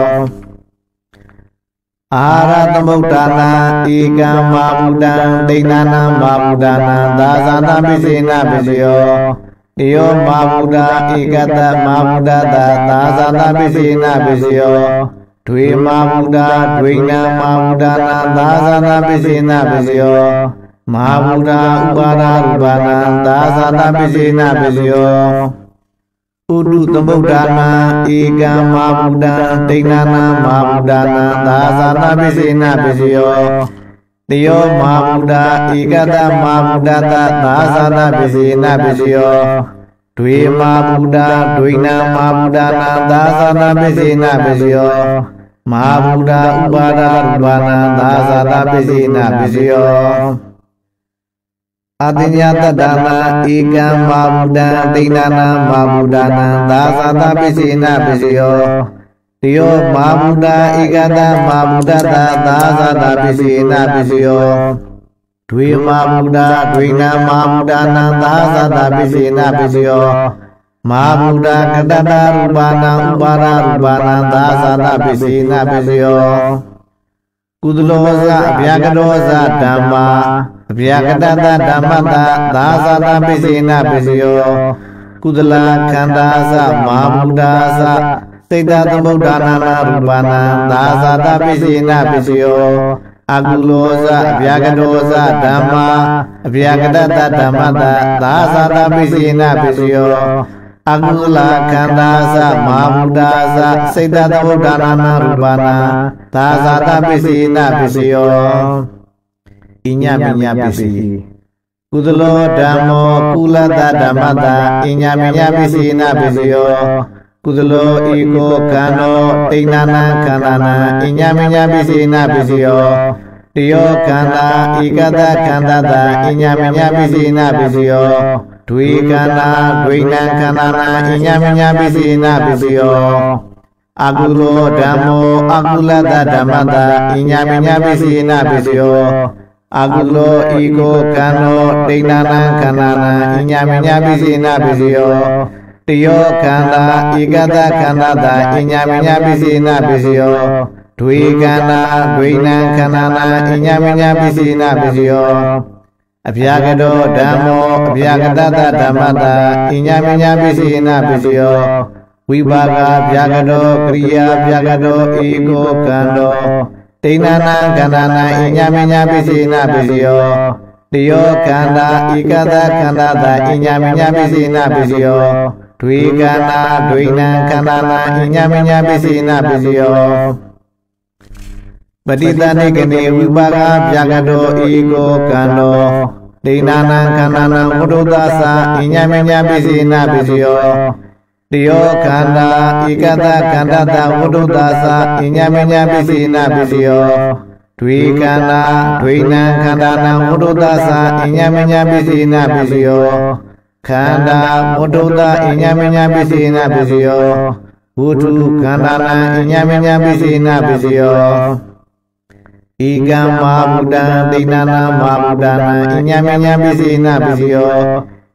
အာရသမုဒ္ဒနာဧကံမာဘုဒ္ဓံဒိဏနာမာဘုဒ္ဓနာသာသာတပိစေနပိစယောတယောမာဘုဒ္ဓဧကတမာဘုဒ္ဓသာသာသာတပိစေနပိစယောဒွေမာဘုဒ္ဓဒွေနံမာဘုဒ္ဓနာသာသနာပိစေနပိစယောမဟာဘုဒ္ဓဥပါဒရူပနာသာသနာပိစေနပိစယော ဥဒုသမုဒ္ဒနာဧကံမာဘုဒ္ဓဒိဋ္ဌာနာမာဘုဒ္ဓနာသာသနာပိစေနပိစယောတယောမာဘုဒ္ဓဧကတမာဘုဒ္ဓသာသာသနာပိစေနပိစယောဒွေမာဘုဒ္ဓဒွေနံမာဘုဒ္ဓနာသာသနာပိစေနပိစယောမဟာဗုဒ္ဓဥပါဒရူပနာသာသာတပိစိနာပိစယော အတိညာတတနာဧကံမာဗုဒ္ဓံတိဏနာမာဗုဒ္ဓနာသာသာတပိစိနာပိစယောတယောမာဗုဒ္ဓဧကတမာဗုဒ္ဓတာသာသာတပိစိနာပိစယောဒွေမာဗုဒ္ဓဒွေနာမာဗုဒ္ဓနာသာသာတပိစိနာပိစယောမဟာဗုဒ္ဓကတတရူပနာဥပါရရူပနာသာသနာပစ္စေနပစ္စယောကုသလောဇအဗျာကတောဇဓမ္မာ အဗျာကတတဓမ္မတာသာသနာပစ္စေနပစ္စယောကုသလခန္ဓာဇမဟာဗုဒ္ဓဇစိတ်တသမုဒ္ဒနာနာရူပနာသာသနာပစ္စေနပစ္စယောအကုလောဇအဗျာကတောဇဓမ္မာအဗျာကတတဓမ္မတာသာသနာပစ္စေနပစ္စယောအကုလခန္ဓာသမဟာဗုဒ္ဓသစိတ်တသမုဒ္ဒနာနာရူပနာသာသာတပစ္စေနပစ္စယော ဣညမညပစ္စည်းကုသလောဓမ္မောကုလတဓမ္မတာဣညမညပစ္စေနပစ္စယောကုသလောဧကောကံနောတိဏနာခန္ဓာနာဣညမညပစ္စေနပစ္စယောတယောခန္ဓာဧကတခန္ဓာတာဣညမညပစ္စေနပစ္စယောဒွေကနာဒွေနံကနာနာအညမညာပစ္စည်းနာပစ္စယောအကုလောဓမ္မောအကုလတဓမ္မတာအညမညာပစ္စည်းနာပစ္စယော အကုလောဤကိုကံသောဒိဋ္ဌာနံကနာနာအညမညာပစ္စည်းနာပစ္စယောတတယောခန္ဓာဧကတခန္ဓာတာအညာမညာပစ္စည်းနာပစ္စယောဒွေခန္ဓာဒွေနံခန္ဓာနာအညာမညာပစ္စည်းနာပစ္စယောအဗျာကတောဓမ္မောအဗျာကတတဓမ္မတာအညာမညာပစ္စည်းနာပစ္စယောဝိပါကဗျာကတောကရိယာဗျာကတောဧကောကံတော ဒိဏနာခန္ဓာနာအညာမညာပစ္စည်းနာပစ္စယောတယောခန္ဓာဧကတခန္ဓာတာအညာမညာပစ္စည်းနာပစ္စယောဒွေကနာဒွေနံခန္ဓာနာအညာမညာပစ္စည်းနာပစ္စယောပတိတနိကနေဝိပါကဗျာကတောဧကောကံတောဒိဏနာခန္ဓာနာဝုဒ္ဓသသာအညာမညာပစ္စည်းနာပစ္စယော တယောခန္ဓာဧကတခန္ဓာတဝုဒ္ဓသသာအညာမညာပစ္စည်းနာပစ္စယောဒွေကနာဒွေနံခန္ဓာနာဝုဒ္ဓသသာအညာမညာပစ္စည်းနာပစ္စယောခန္ဓာမုဒ္ဒတအညမညာပစ္စေနပစ္စယောဝုထုခန္ဓာနံအညမညာပစ္စေနပစ္စယောဧကံမာဘုဒ္ဓံသိဏနာမာဘုဒ္ဓနာအညမညာပစ္စေနပစ္စယော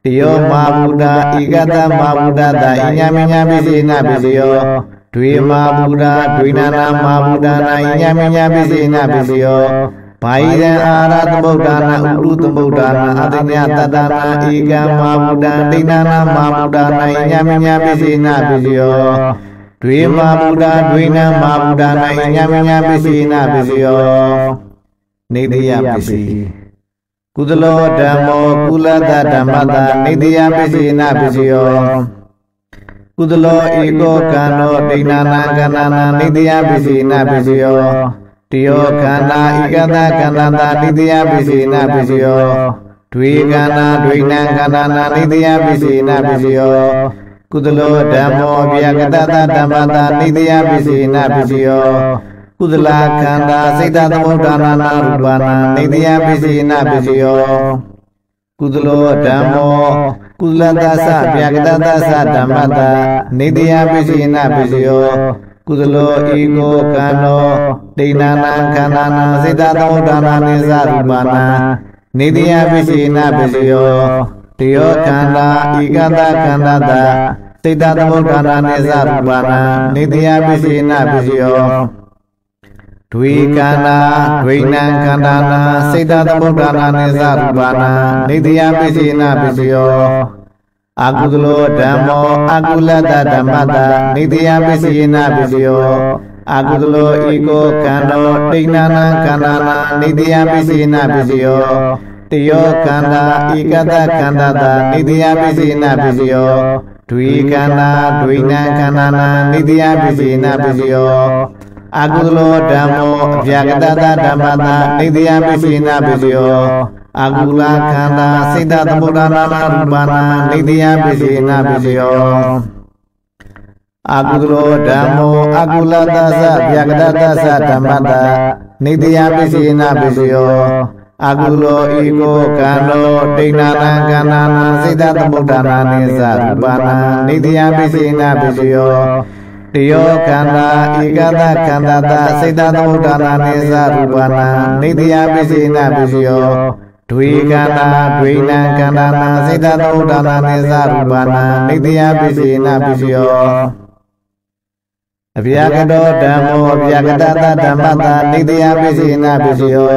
တယောမာဘုဒ္ဓဧကတမာဘုဒ္ဓတအညမညာပစ္စေနပစ္စယောဒွေမာဘုဒ္ဓဒွေနာနာမာဘုဒ္ဓနာအညမညာပစ္စေနပစ္စယောဘာယံအာရသမုဒ္ဒါနာဥရုသမုဒ္ဒါနာအတညတတနာဧကမာဘုဒ္ဓံဒိဋ္ဌာနာမာဘုဒ္ဓနာညမညပစ္စေနာပစ္စယောဒွေမာဘုဒ္ဓဒွေနံမာဘုဒ္ဓနာညမညပစ္စေနာပစ္စယောနေတယပစ္စည်း ကုသလောဓမ္မောကုလတဓမ္မတာနေတယပစ္စေနာပစ္စယောကုသလောဧကောကံသောဒိဋ္ဌာနာကန္နာနေတယပစ္စေနာပစ္စယောတယောခန္ဓာဤကတခန္ဓာတာနိတယပိစေနပိစယောဒွေခန္ဓာဒွေနံခန္ဓာနာနိတယပိစေနပိစယောကုသလောဓမ္မောဗျာကတတဓမ္မတာနိတယပိစေနပိစယော ကုသလခန္ဓာစိတ်တသမုဒ္ဒါနာနာရူပနာနိတယပိစေနပိစယောကုသလောဓမ္မောကုသလတသဗျာကတတသဓမ္မတာနိတယပိစေနပိစယောကုသလောဧကောကံနောဒိဏနာခန္ဓာနာစေတသမုဒ္ဒနာနိသရူပနာနေတယပိစေနပိစယောတယောခန္ဓာဧကတခန္ဓာတစေတသမုဒ္ဒနာနိသရူပနာနေတယပိစေနပိစယော ဒွေကန္နာဒွေနံခန္ဓာနာစေတသမုဒ္ဒနာနိသရူပနာနေတယပိစေနပိစယောအာကုသလောဓမ္မောအာကုလတဓမ္မတာနေတယပစ္စယေနပစ္စယောအာကုသလောဧကောကံတောတိဏနာကန္နာနာနေတယပစ္စယေနပစ္စယောတယောကန္တာဧကတကန္တာတာနေတယပစ္စယေနပစ္စယောဒွေကန္တာဒွေနံကန္နာနာနေတယပစ္စယေနပစ္စယော အာကုသလောဓမ္မောအဗျာကတတဓမ္မတာနေတယပစ္စယေနပစ္စယောအာကုလခန္ဓာစိတ်တသမုဒ္ဒနာနာရူပနာနေတယပစ္စေနာပစ္စယောအာကုလောဓမ္မောအာကုလတသဗျာကတတသဓမ္မတနေတယပစ္စေနာပစ္စယောအာကုလောဧကောကံလောဒိဏနာကန္နာနာစိတ်တသမုဒ္ဒနာနေသရူပနာနေတယပစ္စေနာပစ္စယော တယောခန္ဓာဧကတခန္ဓာတစိတ်တသမုဒ္ဒနာနေသရူပနာနေတယပစ္စေနာပစ္စယောဒွေကန္တာဒွေနံကန္တာနာစိတ္တသုဒ္ဓနာနေသရူပနာနိတယပိစေနပိစယောအဗျာကတောဓမ္မောအဗျာကတတဓမ္မတာနိတယပိစေနပိစယော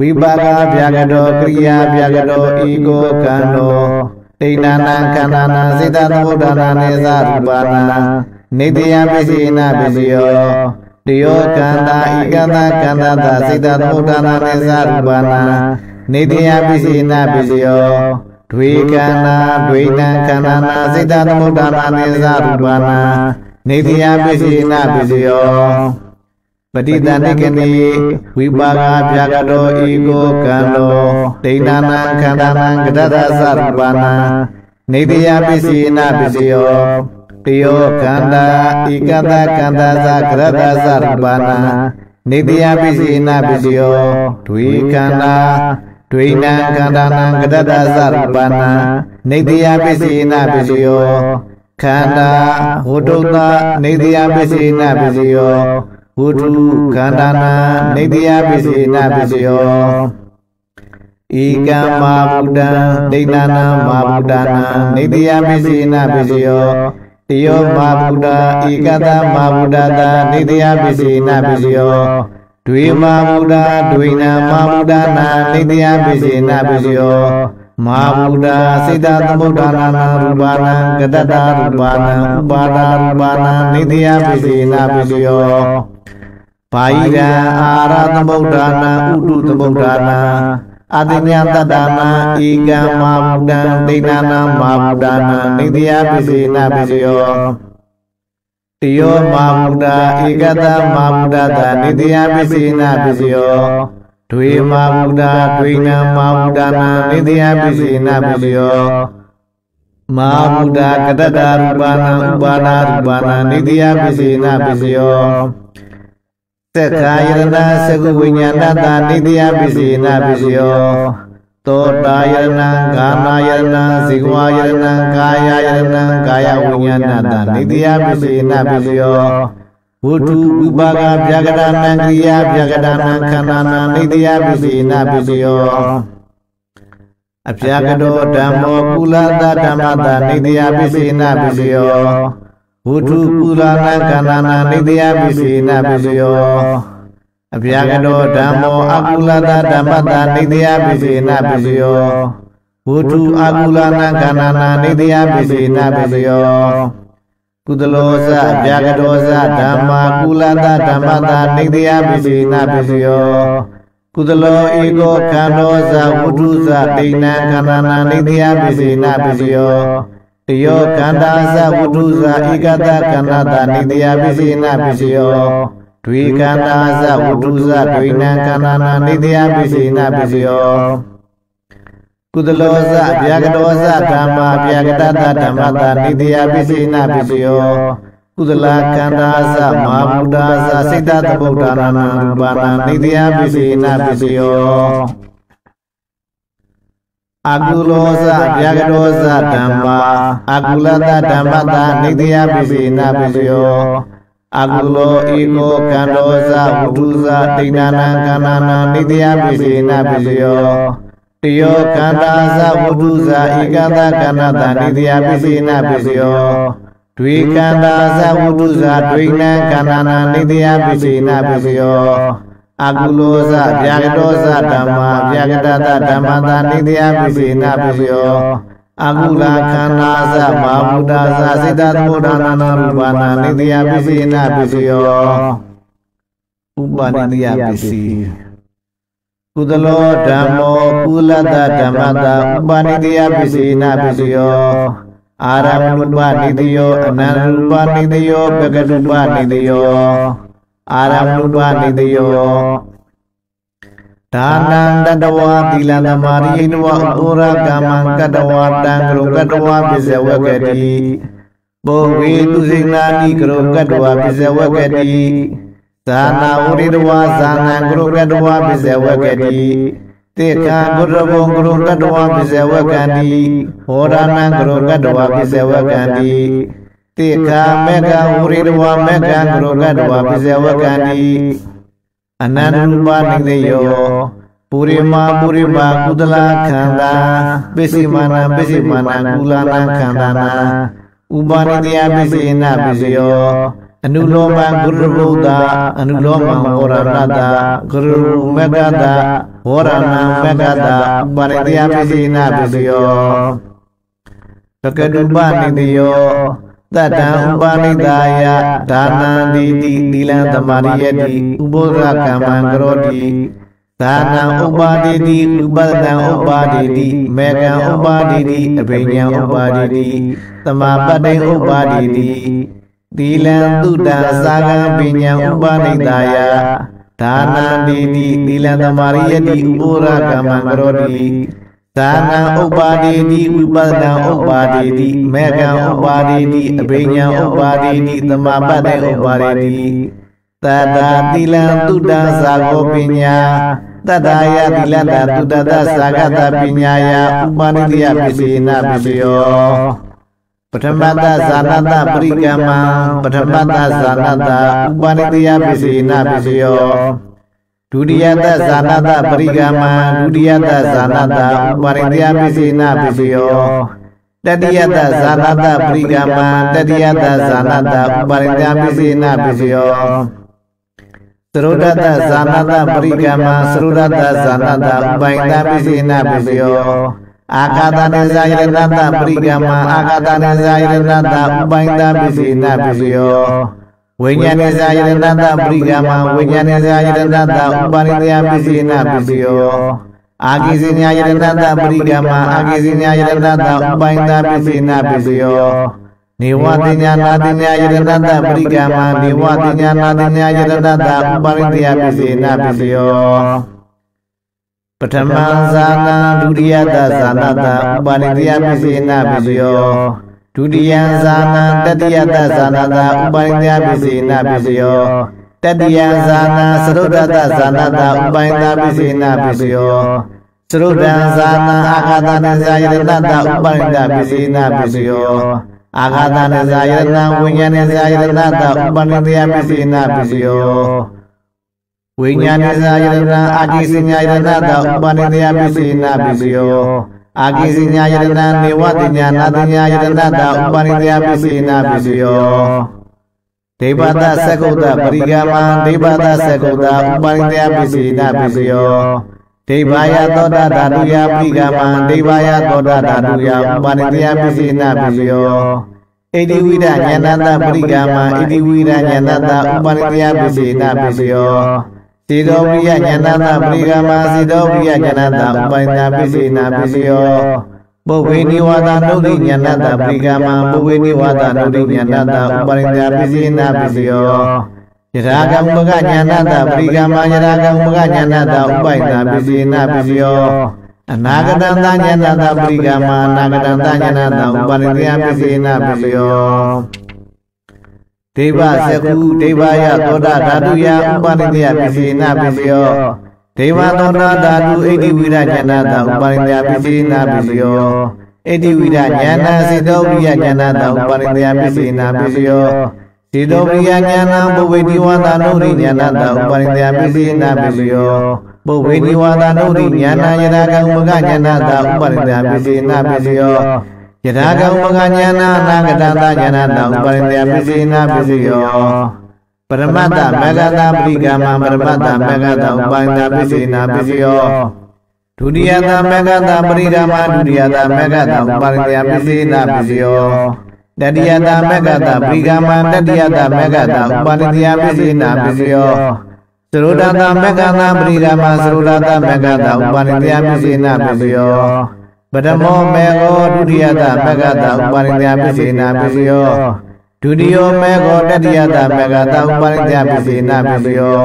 ဝိပါကဗျာကတောကရိယာဗျာကတောဤကိုကံတောတိဏနာကန္တာနာစိတ္တသုဒ္ဓနာနေသရူပနာ နိတယပိစေနပိစယောတယောကန္တာဤကန္တာကန္တာသာစိတ္တသုဒ္ဓနာနေသရူပနာနေတယပိစိနာပိစယောဒွေကန္နာဒွေနံကန္နာနာစိတ္တသမုဒ္ဒနာနိသရူပနာနေတယပိစိနာပိစယောပတိတနိကနေဝိပါကဗျာကတောဧကောကံတောဒိဋ္ဌာနံခန္ဓာနံကတတသရူပနာနေတယပိစိနာပိစယော တယောခန္ဓာဧကတကန္တာသကရတသရူပနာနေတယပိစိနာပိစယောဒွေကန္နာဒွိနံကန္တာနံကတတသရူပနာနေတယပစ္စေနပစ္စယောခန္ဓာဝုတုတနေတယပစ္စေနပစ္စယောဝုထုခန္ဓာနာနေတယပစ္စေနပစ္စယောဧကံမာဗုဒ္ဓံဒိဋ္ဌာနာမာဗုဒ္ဓနာနေတယပစ္စေနပစ္စယော တယောမာဗုဒ္ဓဧကတမာဗုဒ္ဓတာနေတယပစ္စေနပစ္စယောဒွေမာဗုဒ္ဓဒွေနမာဗုဒ္ဓနာနေတယပစ္စေနပစ္စယောမာဗုဒ္ဓစေတသမုဒ္ဒနာနာရူပါဏံကတတရူပါဏံဥပါဒရူပါဏံနေတယပစ္စေနပစ္စယောဘာယိရံအာရသမုဒ္ဒနာဥတုသမုဒ္ဒနာ အတိညာတတ္တနာဧကံမာဗုဒ္ဓံဒိဋ္ဌာနာမာဗုဒ္ဓနာနေတယပစ္စေနပစ္စယောတယောမာဗုဒ္ဓဧကတမာဗုဒ္ဓတာနေတယပစ္စေနပစ္စယောဒွေမာဗုဒ္ဓဒွေနံမာဗုဒ္ဓနာနေတယပစ္စေနပစ္စယောမာဗုဒ္ဓကတတရူပနာဥပါဒရူပနာနေတယပစ္စေနပစ္စယော သက္ကာယရဏသကုဝိညာဏတနိတယပစ္စေနပစ္စယောသောတာယရဏကာနာယရဏဇိဝယရဏကာယယရဏကာယဝိညာဏတနိတယပစ္စေနပစ္စယောဝုထုဝိပါကဗျာကရဏံကိယဗျာကရဏံခန္ဓာနာနိတယပစ္စေနပစ္စယောအဗျာကတောဓမ္မောကုလတဓမ္မတာနိတယပစ္စေနပစ္စယော ဝုထုပုလာနကန္နာနာနိတယပိစေနပိစယောအဗျာကတောဓမ္မောအကုလတဓမ္မတာနိတယပိစေနပိစယောဝုထုအကုလနကန္နာနာနိတယပိစေနပိစယောကုသလောဇအဗျာကတောဇဓမ္မာကုလတဓမ္မတာနိတယပိစေနပိစယောကုသလောဧကောခန္ဓောဇဝုထုဇဒိဏံကန္နာနာနိတယပိစေနပိစယော တယောကန္တာသဝုဒုဇာဧကတကန္နာတာနိတယပိစိနပိစယောဒွေကန္တာသဝုဒုဇာဒွေနံကန္နာနာနိတယပိစိနပိစယောကုသလောဇဗျာကတောဇဓမ္မာဗျာကတတဓမ္မတာနိတယပိစိနပိစယောကုသလကန္တာသမာဗုဒ္ဓဇစိတ်တသမုဒ္ဒနာနာရူပါဏနိတယပိစိနပိစယော အကုလောဇဗျာကရောဇဓမ္မာအကုလတဓမ္မတာနိတယပိစေနပိစယောအကုလောဧကောကန္တောဇဝုထုဇဒိဏနာကန္နာနာနိတယပိစေနပိစယောတယောကန္တာဇဝုထုဇဧကန္တကန္နတာနိတယပိစေနပိစယောဒွေကန္တာဇဝုထုဇဒွေနံကန္နာနာနိတယပိစေနပိစယောအကုလောဇဗျာကတောဇဓမ္မာ ဗျာကတတဓမ္မတာနိတယပိစေနပိစယောအကုလခန္ဓာဇမာဘုဒ္ဓဇစိတ္တသမုဒ္ဒနာနာရူပနာနိတယပိစေနပိစယောဥပနိတယပိစီကုသလောဓမ္မောကုလတဓမ္မတာဥပနိတယပိစေနပိစယောအာရမဏုပနိတယောအနန္တရူပနိတယောပကတုပနိတယောအာရမဏုပနိတယော ဒါနံတတဝါသီလသမာရိနဝဥပရကမံကတဝါတံကရုကတဝါပစ္စဝကတိဘောဝေသူစိငာနိကရုကတဝါပစ္စဝကတိသာနာဝရိတဝါဇာနံကရုကတဝါပစ္စဝကတိတေခံကုရဘုံကရုကတဝါပစ္စဝကံတိဟောရဏံကရုကတဝါပစ္စဝကံတိတိခာမေကဝရိတဝမေကံကရောကတဝပိဇဝကံတိ အနန္တရူပနိသေယောပုရိမာပုရိမာကုသလခန္ဓာပိစိမာနပိစိမာနကုလနာခန္ဓာနာဥပါရိတယပိစိနပိစယောအနုလောမဂုရုဘုဒ္ဓအနုလောမဟောရဏတဂုရုမေကတဟောရဏမေကတဥပါရိတယပိစိနပိစယောတကတုပနိတယော တတံဥပါနိတာယဒါနံတိတိသီလံသမာရိယတိဥပောရကမ္မံကရောတိဒါနံဥပါတိတိဥပဒံဥပါတိတိမေကံဥပါတိတိအဘိညာဥပါတိတိသမာပတ္တိဥပါတိတိသီလံတုတံသာကံပညာဥပါနိတာယဒါနံတိတိသီလံသမာရိယတိဥပောရကမ္မံကရောတိ သာနံဥပါဒေတိဝိပဿနာဥပါဒေတိမေကံဥပါဒေတိအဘိညာဥပါဒေတိသမာပတ္တေဥပါဒေတိတတာတိလံတုတ္တသာကောပညာတတ္တာယတိလတ္တတုတ္တသသာဂတပညာယဥပါနိတိယပစ္စေနပစ္စယောပထမတ္တဇာနတပရိကမ္မပထမတ္တဇာနတဥပါနိတိယပစ္စေနပစ္စယော ဒုတိယတဇာနတပရိကမံဒုတိယတဇာနတဥပါရိတယပစ္စေနပစ္စယောတတိယတဇာနတပရိကမံတတိယတဇာနတဥပါရိတယပစ္စေနပစ္စယောသရုဒ္ဒတဇာနတပရိကမံသရုဒ္ဒတဇာနတဥပါရိတယပစ္စေနပစ္စယောအာဂတနိဇာယရတတပရိကမံအာဂတနိဇာယရတတဥပါရိတယပစ္စေနပစ္စယော ဝိညာဏဇာယရတတပရိကမံဝိညာဏဇာယရတတဥပါရိတယပစ္စေနပစ္စယောအာကိစိညာယရတတပရိကမံအာကိစိညာယရတတဥပါရိတယပစ္စေနပစ္စယောနေဝတိညာနာတိညာယရတတပရိကမံနေဝတိညာနာတိညာယရတတဥပါရိတယပစ္စေနပစ္စယောပထမဇာနံဒုတိယတဇာနတဥပါရိတယပစ္စေနပစ္စယော ဒုတိယဇာနံတတိယတဇာနတဥပါရိတယပစ္စေနပစ္စယောတတိယဇာနံသရုဒ္ဒတဇာနတဥပါရိတယပစ္စေနပစ္စယောသရုဒ္ဒံဇာနံအာဂတနဇာယတတဥပါရိတယပစ္စေနပစ္စယောအာဂတနဇာယတဝိညာဏဇာယတတဥပါရိတယပစ္စေနပစ္စယောဝိညာဏဇာယတအာကိစညာယတတဥပါရိတယပစ္စေနပစ္စယော အာကိစညာယတနာနေဝတိညာနာတိညာယတနာတဥပါရိတယပစ္စေနာပစ္စယောဒေဝတာသက္ကုတပရိကမံဒေဝတာသက္ကုတဥပါရိတယပစ္စေနာပစ္စယောဒေဝယသောတာဓာတုယပရိကမံဒေဝယသောတာဓာတုယဥပါရိတယပစ္စေနာပစ္စယောဣတိဝိဒဉာဏတပရိကမံဣတိဝိဒဉာဏတဥပါရိတယပစ္စေနာပစ္စယော စေတောဝိယဉာဏတပရိကမစေတောဝိယဉာဏတဥပိုင်နာပစ္စေနာပစ္စယောပုဗ္ဗေနိဝါဒနုဒိဉာဏတပရိကမပုဗ္ဗေနိဝါဒနုဒိဉာဏတဥပိုင်နာပစ္စေနာပစ္စယောယရာကံမကဉာဏတပရိကမယရာကံမကဉာဏတဥပိုင်နာပစ္စေနာပစ္စယောအနာဂတံတဉာဏတပရိကမအနာဂတံတဉာဏတဥပါရိတယပစ္စေနာပစ္စယော ဒေဝသကုဒေဝယသောတာဓာတုယဥပါရိတယပစ္စေနပစ္စယောဒေဝသောတာဓာတုဣတိဝိရဉာဏတဥပါရိတယပစ္စေနပစ္စယောဣတိဝိရဉာဏစေတောဝိယဉာဏတဥပါရိတယပစ္စေနပစ္စယောစေတောဝိယဉာဏဘုဝေတိဝါဒနုရိဉာဏတဥပါရိတယပစ္စေနပစ္စယောဘုဝေတိဝါဒနုရိဉာဏယရာကံမကဉာဏတဥပါရိတယပစ္စေနပစ္စယော ယထာကံမကညာနာနာဂတသညာနာတောပရိတယပစ္စေနာပစ္စယောပရမတ္တမဂတပရိကမပရမတ္တမဂတဥပါယနာပစ္စေနာပစ္စယောဒုတိယသမဂတပရိကမဒုတိယသမဂတဥပါရိတယပစ္စေနာပစ္စယောတတိယသမဂတပရိကမတတိယသမဂတဥပါရိတယပစ္စေနာပစ္စယောသရုဒ္ဒသမဂတပရိကမသရုဒ္ဒသမဂတဥပါရိတယပစ္စေနာပစ္စယော ပထမောမေဃောဒုတိယတမဂတဥပါရိတပစ္စေနာပစ္စယောဒုတိယမေဃောတတိယတမဂတဥပါရိတပစ္စေနာပစ္စယော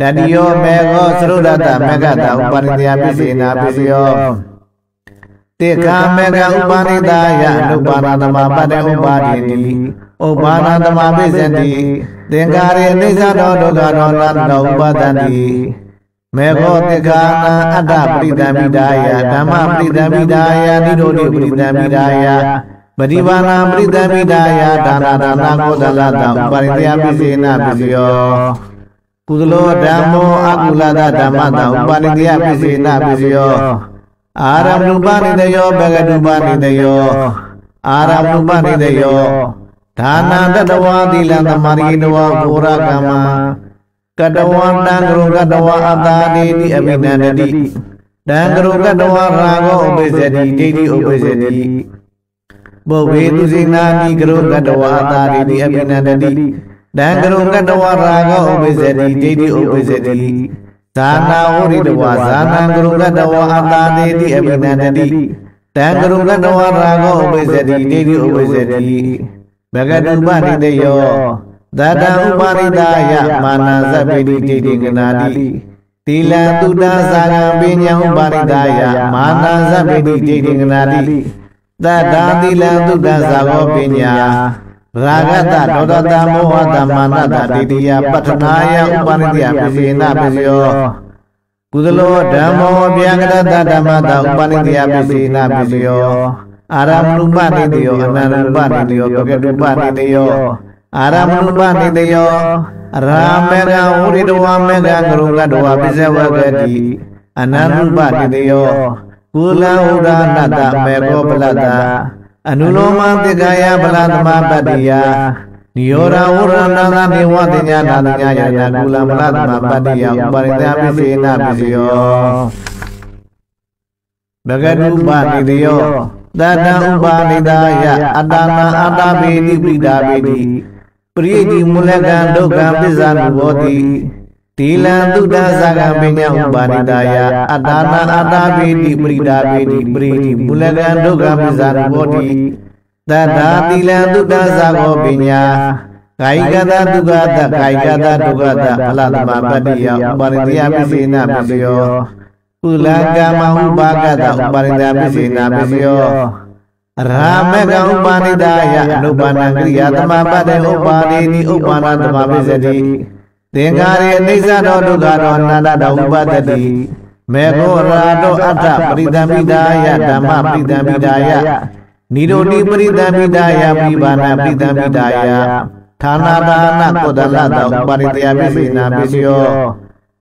တတိယမေဃောသရုဒ္ဒတမဂတဥပါရိတပစ္စေနာပစ္စယောတေခာမေဃဥပါရိတယအနုပါဒသမပတ္တေဥပါရိတိဥပါဒသမပိစတိသင်္ကာရိအိစ္ဆတောဒုက္ခတောနာတောဥပါဒန္တိ မေခောတိကာနာအတ္တပရိသမိတာယဓမ္မပရိသမိတာယနိရောဓိပရိသမိတာယပရိပါဏပရိသမိတာယဒါနာဒါနာကောသလတံပရိတယပိစေနပိစယောကုသလောဓမ္မောအကုလတဓမ္မတံဥပါရိတယပိစေနပိစယောအာရမဏုပနိတယောဘဂတုပနိတယောအာရမဏုပနိတယောဒါနာတတဝါသီလံသမာရိတဝါဘောရကမ္မ ကတဝံတံကရုကတဝအတာတိတိအမိနန္တိတံကရုကတဝရာဂောဥပိစတိဒိဋ္ဌိဥပိစတိဘောဝေသူစိနာမိကရုကတဝအတာတိအမိနန္တိတံကရုကတဝရာဂောဥပိစတိဒိဋ္ဌိဥပိစတိဇာနာဝရိတဝဇာနံကရုကတဝအတာတိအမိနန္တိတံကရုကတဝရာဂောဥပိစတိဒိဋ္ဌိဥပိစတိဘဂတုပနိတယော သတ္တဥပါရိတယမာနာဇပိတိတိတိကနာတိသီလံတုတ္တသာကံပညာဥပါရိတယမာနာဇပိတိတိတိကနာတိသတ္တာသီလံတုတ္တသာဘောပညာရာဂတဒေါဒတမောဟတမာနတတိတိယပဋ္ဌနာယဥပါရိတယပိစေနပိစယောကုသလောဓမ္မောဗျာကရတဓမ္မတဥပါရိတယပိစေနပိစယောအာရမဏုပနိတယောအနန္တပနိတယောပကတုပနိတယော အာရမဏုပနိတယောရာမေကဝရိတဝမေကကရုကတဝပိစဝကတိအနန္တုပနိတယောကုလဥဒနတမေကောပလတအနုလောမတိကယပလသမပတ္တိယနိယောရဝရဏနာနေဝတိညာနာတိညာယနာကုလမလသမပတ္တိယဥပရိသပိစေနပိစယောဘဂတုပနိတယောတတံဥပါနိတာယအတ္တနာအတ္တပေတိပိတာပေတိ ပရိတိမူလကံဒုက္ခံပစ္ဆာနုဘောတိတိလံတုတ္တသကံပညာဥပါနိတာယအတ္တနာအတ္တပေတိပရိတာပေတိပရိတိမူလကံဒုက္ခံပစ္ဆာနုဘောတိတထာတိလံတုတ္တသကောပညာကာယကတဒုက္ခတကာယကတဒုက္ခတဖလသမပတ္တိယဥပါရိတယပစ္စေနပစ္စယောကုလကမဥပါကတဥပါရိတယပစ္စေနပစ္စယော ရာမေကဥပါနိဒာယအနုပါဏကရိယာသမပတ္တေဥပါနေနိဥပါဏသမပစ္စတိသင်္ခါရေအိသတောဒုက္ခတောအနန္တတောဥပတတိမေခောရာတောအတ္တပရိသမိတာယဓမ္မပရိသမိတာယနိရောဓိပရိသမိတာယပိပါဏပရိသမိတာယဌာနာဒါနကုဒလတောဥပါရိတယပစ္စေနာပစ္စယော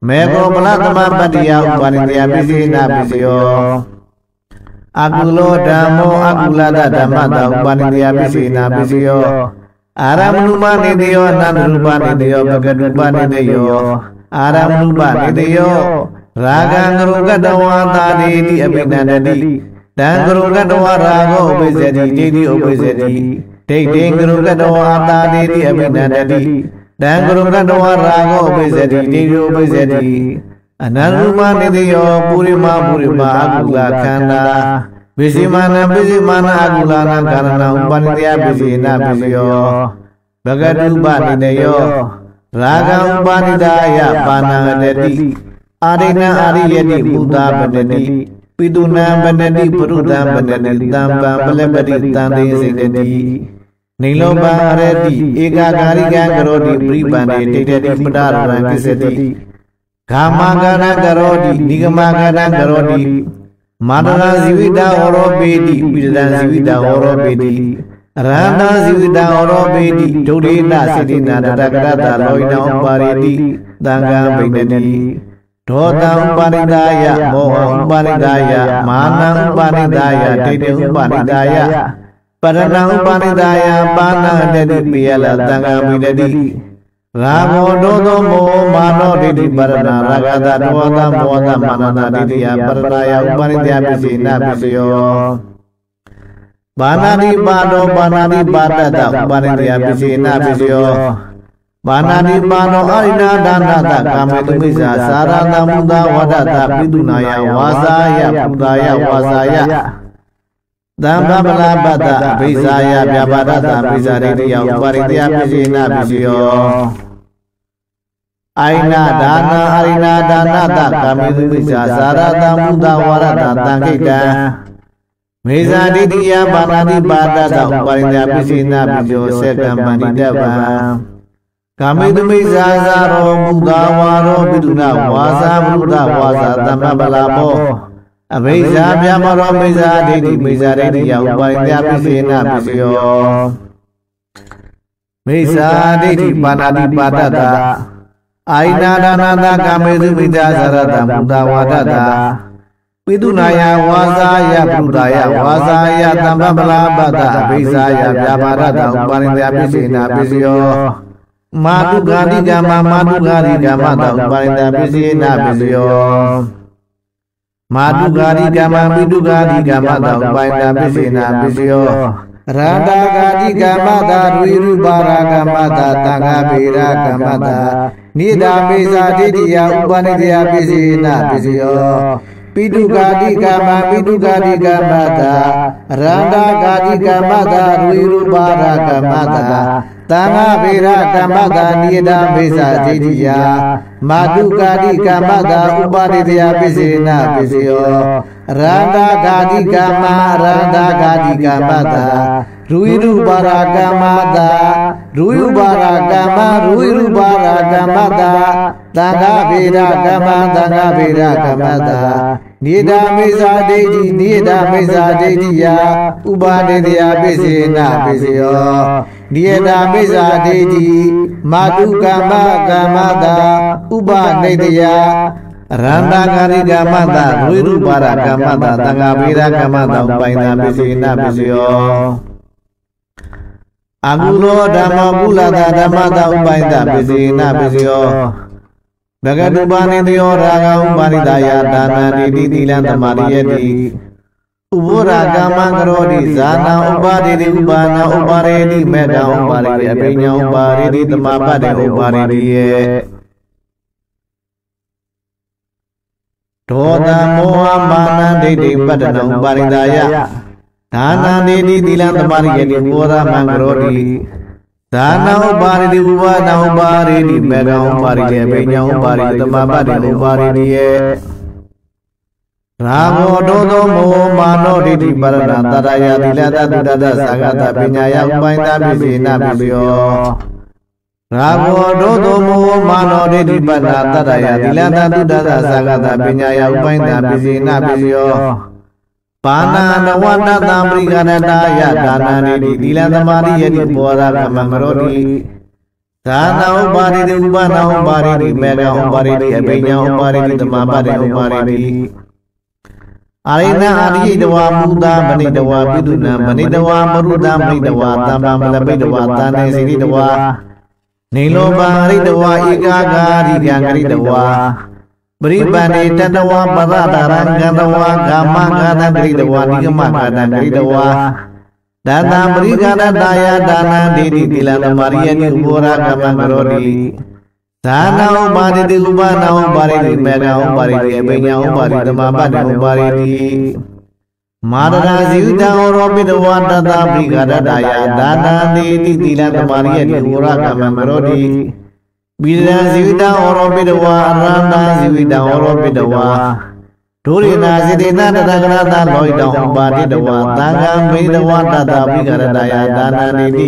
မေခောပလသမပတ္တိယဥပါရိတယပစ္စေနာပစ္စယော အကုလောဓမ္မောအကုလတဓမ္မတောဥပါရိတယပစ္စေနာပစ္စယောအာရမဏုပနိတယောအနန္တရူပနိတယောပကတုပနိတယောအာရမဏုပနိတယောရာဂံကရုကတဝါတာတိတိအပိနန္တတိတံကရုကတဝါရာဂောဥပိစ္ဆေတိဒိဋ္ဌိဥပိစ္ဆေတိဒိဋ္ဌိကရုကတဝါတာတိတိအပိနန္တတိတံကရုကတဝါရာဂောဥပိစ္ဆေတိဒိဋ္ဌိဥပိစ္ဆေတိ အနန္တရူပနိတယောပုရိမပုရိမအကုလခန္ဓာပိစိမာနပိစိမာနအကုလနာကာရဏဥပနိတယပိစိနာပိစယောဘဂတုပနိတယောရာဂံဥပနိဒာယပါဏံတတိအာရိဏအာရိယတိဘုဒ္ဓပတတိပိတုနံပတတိပရုဒံပတတိတံပံပလပတိတံတေစိတတိနိလောပံအရတိဧကာကာရိကံကရောတိပရိပန္တိတိတတိပတရံကိစ္စတိ ဂာမကာရံကရောတိနိဂမကာရံကရောတိမာတရာဇီဝိတာဟောရောပေတိပိရဒံဇီဝိတာဟောရောပေတိရဟန္တာဇီဝိတာဟောရောပေတိဒုဒေနစေတိနာတတကရတလောဣနံဥပါရိတိသံဃံဗိနတိဒေါတံဥပါရိဒါယမောဟဥပါရိဒါယမာနံဥပါရိဒါယဒိဋ္ဌိဥပါရိဒါယပရဏံဥပါရိဒါယပါဏတတိပိယလသံဃံဗိနတိ ရာဂောဒောသောမောမာနောဒိဋ္ဌိပရဏရာဂတဒောသမောသမာနနာဒိဋ္ဌိယပရဏယဥပါရိတယပစ္စေနပစ္စယောဘာနာတိပါတောဘာနာတိပါတတဥပါရိတယပစ္စေနပစ္စယောဘာနာတိပါနောအရိနာဒါနတကာမေတုမိစ္ဆာသာရတမုဒဝဒတပိတုနာယဝါစာယပူတာယဝါစာယ သံဃပလပတ္တအဘိဇာယပြပါဒတပိဇာရိတိယဥပါရိတယပစ္စေနပစ္စယောအိနာဒါနာအရိနာဒါနတကာမေသူပိစ္ဆာသာရတမုဒဝရတတံခိတံမေဇာတိတိယပါဏာတိပါဒတဥပါရိတပစ္စေနပိကျောစေကံပန္တိတဗံကာမေသူမိစ္ဆာသာရောမုဒဝါရောပိတုနာဝါစာဘုဒ္ဓဝါစာသမ္မပလာမော အဘိဇာပြမရောမိစ္ဆာဒိဋ္ဌိမိစ္ဆာဒိဋ္ဌိယဥပါရိတပစ္စေနပစ္စယောမိစ္ဆာဒိဋ္ဌိပါဏာတိပါဒတအာယနာဒါနာတာကာမေသုမိတာသရတမုဒဝါဒတာပိတုနာယဝါစာယပုဒ္ဒါယဝါစာယတမ္ပပလာပတအဘိစာယဗျာပါဒတဥပါရိယပိစေနာပိစယောမာတုဂာတိကမမာတုဂာတိကမတဥပါရိယပိစေနာပိစယော မာတုဂာတိကမပိတုဂာတိကမတဥပါရိယပိစေနာပိစယောရာတာဂာတိကမတာရူရူပါရာကမတာတံဃာပေရာကမတာနိဒာပိစာတိတိယဥပနိတယပိစေနပိစယောပိတုကာတိကမပိတုကာတိကမတာရန္တာကာတိကမတာရူရူပါရာကမတာ တံဃာဗေရကမ္မတာနိဒာပိစာတိတိယမာတုကာတိကမ္မတာဥပါရိတယပိစေနပိစယောရန္တာကာတိကမ္မရန္တာကာတိကမ္မတာရူယုပါရာကမ္မတာရူယုပါရာကမ္မရူယုပါရာကမ္မတာသံဃာဗေဒကမ္မသံဃာဗေဒကမ္မတာ နိဒာမိဇာဒိဋ္ဌိနိဒာမိဇာဒိဋ္ဌိယဥပါဒေတယပိစေနပိစယောနိဒာမိဇာဒိဋ္ဌိမာတုကမ္မကမ္မတာဥပနိတယရန္တာကာရိကမ္မတာဝိရုပါရကမ္မတာသံဃာဗေဒကမ္မတာဥပိုင်တာပိစေနပိစယောအကုလောဓမ္မပုလတာဓမ္မတာဥပိုင်တာပိစေနပိစယော ဘဂတုပါဏိတယောရာဂဥပါရိတယဒါနာတိတိတိလံသမာရိယတိဥဘောရာကမ္မကရောတိဇာနာဥပါရိတိဥပါဏဥပါရိတိမေတ္တာဥပါရိတိအပိညာဥပါရိတိသမာပတ္တိဥပါရိတိယေဒေါသမောဟမာနဒိဋ္ဌိပတ္တနဥပါရိတယဒါနာတိတိတိလံသမာရိယတိဘောရာမံကရောတိ ဒါနဥပါရိတိဥပါဒဥပါရိတိမေကံဥပါရိတိအပိညာဥပါရိတိသမပတ္တိဥပါရိတိယေရာဂောဒောသောမောမာနောဒိဋ္ဌိပရဏတရယသီလတတုတတသဂတပညာယဥပိုင်တာပိစေနပိယောရာဂောဒောသောမောမာနောဒိဋ္ဌိပရဏတရယသီလတတုတတသဂတပညာယဥပိုင်တာပိစေနပိယော ပါဏာနဝနတံပရိကရတာယဒါနာနိတိသီလသမာရိယတိဘောရကမံကရောတိသာနာဥပါရိတိဥပနာဥပါရိတိမေဃဥပါရိတိအပိညာဥပါရိတိသမာပတ္တိဥပါရိတိအာရိဏအာရိတဝါမူတာမဏိတဝါပိတုနံမဏိတဝါမရုဒမဏိတဝါတမ္ပမလပိတဝါတာနေစီရိတဝါနေလောပါရိတဝါဧကာဂာရိယံဂရိတဝါ ပရိပန္နေတတဝါပရတာရံကတဝါကာမဂာတဂရိတဝါနိကမဂာတဂရိတဝါဒါတံပရိကာရတာယဒါနံဒေတိတိလံမာရိယနိဥဘောရကမံကရောတိသာနာဥပါရိတိဥပနာဥပါရိတိမေဃဥပါရိတိအပိညာဥပါရိတမပတ္တိဥပါရိတိမာရရာဇိဝတံရောပိတဝတတပိကာရတာယဒါနံဒေတိတိလံမာရိယနိဥဘောရကမံကရောတိ ပိရံဇိဝတံဩရောပိတဝါအရန္တာဇိဝတံဩရောပိတဝါဒုရိနာစိတေနတတကရတလောဣတံဥပါတိတဝါသံဃံမေတဝါတတပိကရတယဒါနာနိတိ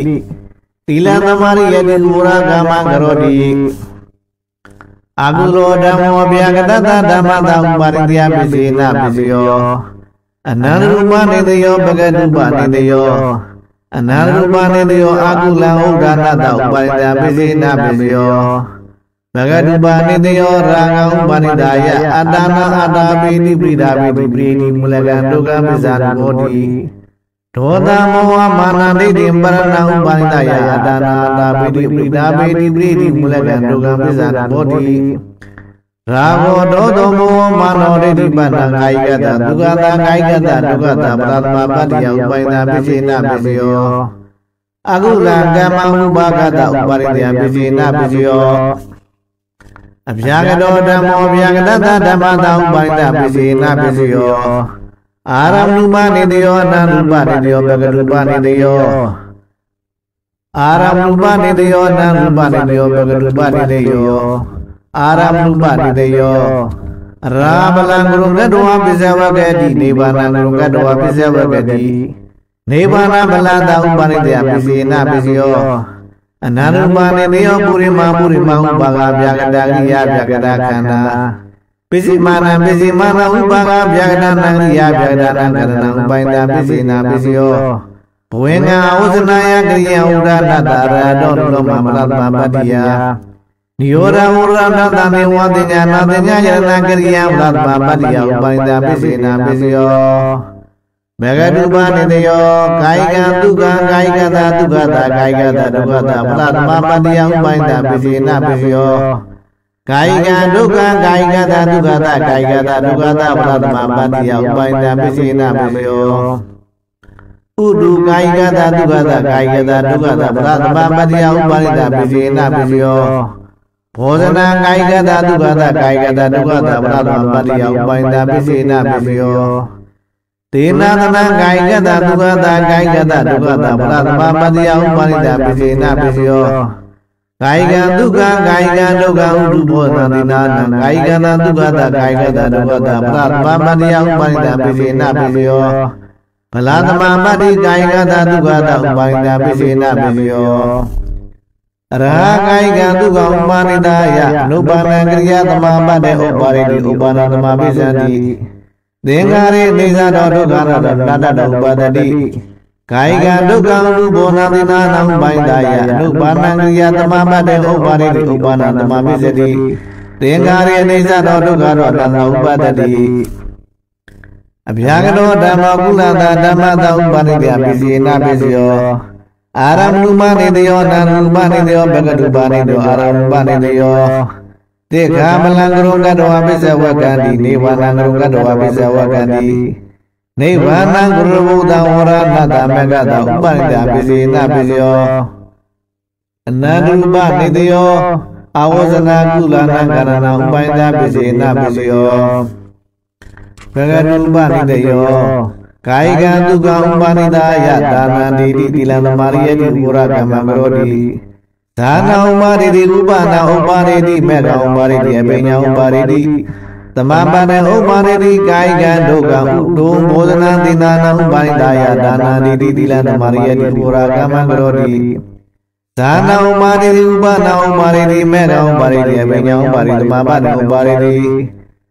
သီလသမารိယတိမူရကမကရောတိအကုလောဓမ္မောဗျာကတတဓမ္မတဥပါရိတယပိစေနပိစယောအနန္တရူပနေတယောပကတုပနေတယော အနာရူပနေတယောအာကုလံဥဒ္ဒါနတဥပါရိတာပိစေနပိစယောဘဂတုပါနေတယောရာဂံဥပါရိတာယအတ္တနာအတ္တာပိတိပိတာပိပိပရိတိမူလကံဒုက္ခပိဇာဘောတိဒေါသမောဟမာနဒိဋ္ဌိပရဏဥပါရိတာယအတ္တနာအတ္တာပိတိပိတာပိတိပရိတိမူလကံဒုက္ခပိဇာဘောတိ ရာဂောဒေါသောမောမာနောဒိဋ္ဌိပတ္တကာယကတဒုက္ခတာကာယကတဒုက္ခတာပရသမပတ္တိယဥပိုင်တာပိစေနပိစယောအကုလကမ္မဥပါကတဥပါရိတယပိစေနပိစယောအဗျာကတောဓမ္မောဗျာကတတဓမ္မတာဥပါရိတပိစေနပိစယောအာရမဏုပနေတယောအနန္တုပနေတယောဘဂတုပနေတယောအာရမဏုပနေတယောအနန္တုပနေတယောဘဂတုပနေတယော အာရမဏုပတိတယောရာမလံဂရုကတဝပိစဝကတိနိဗ္ဗာနဂရုကတဝပိစဝကတိနိဗ္ဗာနဗလတဥပါရိတယပိစေနပိစယောအနန္တပါနေတယောပုရိမပုရိမဥပါကဗျာကတာကိယဗျာကတာခန္ဓာပိစိမာနပိစိမာနဥပါကဗျာကတာနံကိယဗျာကတာနံကရဏဥပိုင်တာပိစိနာပိစယောဘဝေနာဥဇနာယကရိယဥဒနာတရာတောလောမမလတ္တပတ္တိယ နိရောဓဝရဏတမေဝတိညာနာတိညာယရဏကရိယဝတ္တပပတ္တိယဥပါရိတာပိစေနာပိစယောမေဃတုပနိတယောကာယကဒုက္ခကာယကတာဒုက္ခတာကာယကတာဒုက္ခတာပလသမပတ္တိယဥပါရိတာပိစေနာပိစယောကာယကဒုက္ခကာယကတာဒုက္ခတာကာယကတာဒုက္ခတာပလသမပတ္တိယဥပါရိတာပိစေနာပိစယောဥဒုကာယကတာဒုက္ခတာကာယကတာဒုက္ခတာပလသမပတ္တိယဥပါရိတာပိစေနာပိစယော ဘောဇနာကာယကတာဒုက္ခတာကာယကတာဒုက္ခတာပရသမပတ္တိယဥပိုင်တာပိစေနပိစယောတေနာသနကာယကတာဒုက္ခတာကာယကတာဒုက္ခတာပရသမပတ္တိယဥပါရိတာပိစေနပိစယောကာယကဒုက္ခကာယကဒုက္ခဥဒုဘောဇနာနာကာယကတာဒုက္ခတာကာယကတာဒုက္ခတာပရသမပတ္တိယဥပါရိတာပိစေနပိစယောဗလာသမပတ္တိကာယကတာဒုက္ခတာဥပါရိတာပိစေနပိစယော ရာဂိကံဒုက္ခဥပါရိတာယနုပါဏံကရိယာသမာပတ္တေဥပါရိတိဥပါဏသမပိစံတိသင်္ခါရေနေသတော်ဒုက္ခရောတတတဥပတတိကာယကဒုက္ခအနုဘောနာသနာနံပိုင်တာယအနုပါဏံကိယသမမတ္တေဥပါရိတိဥပါဏသမမိစတိသင်္ခါရေနေသတော်ဒုက္ခရောတတဥပတတိအဗျာကတောဓမ္မကုလတာဓမ္မတာဥပါရိတပိစီနာပိစီယော အာရမဏုမနေတယောနာရူပနေတယောဘဂတုပါနေတယောအာရမဏုပနေတယောတိခာမလံကရုံကတောပိစဝကံတိနေဝနံကရုံကတောပိစဝကံတိနိဗ္ဗာနံကရုဘုဒ္ဓဝရဏတမဂတဥပရိတပိစီနာပိစီယောအနန္တုပနေတယောအဝဇနာကုလနာကရဏဥပရိတပိစီနာပိစီယောဘဂတုပနိတယော ကာယကံဒုက္ခဥပါနိတာယဒါနန္တိတိတိလံသမာရိယတိပုရကမ္မကရောတိဒါနာဥပါရိတိဥပနာဥပါရိတိမေဃဥပါရိတိအပိညာဥပါရိတိသမပါဏဥပါရိတိကာယကံဒုက္ခဥတုဘောဇနာတိနာနဥပါရိတာယဒါနန္တိတိတိလံသမာရိယတိပုရကမ္မကရောတိဒါနာဥပါရိတိဥပနာဥပါရိတိမေဃဥပါရိတိအပိညာဥပါရိတိသမပါဏဥပါရိတိ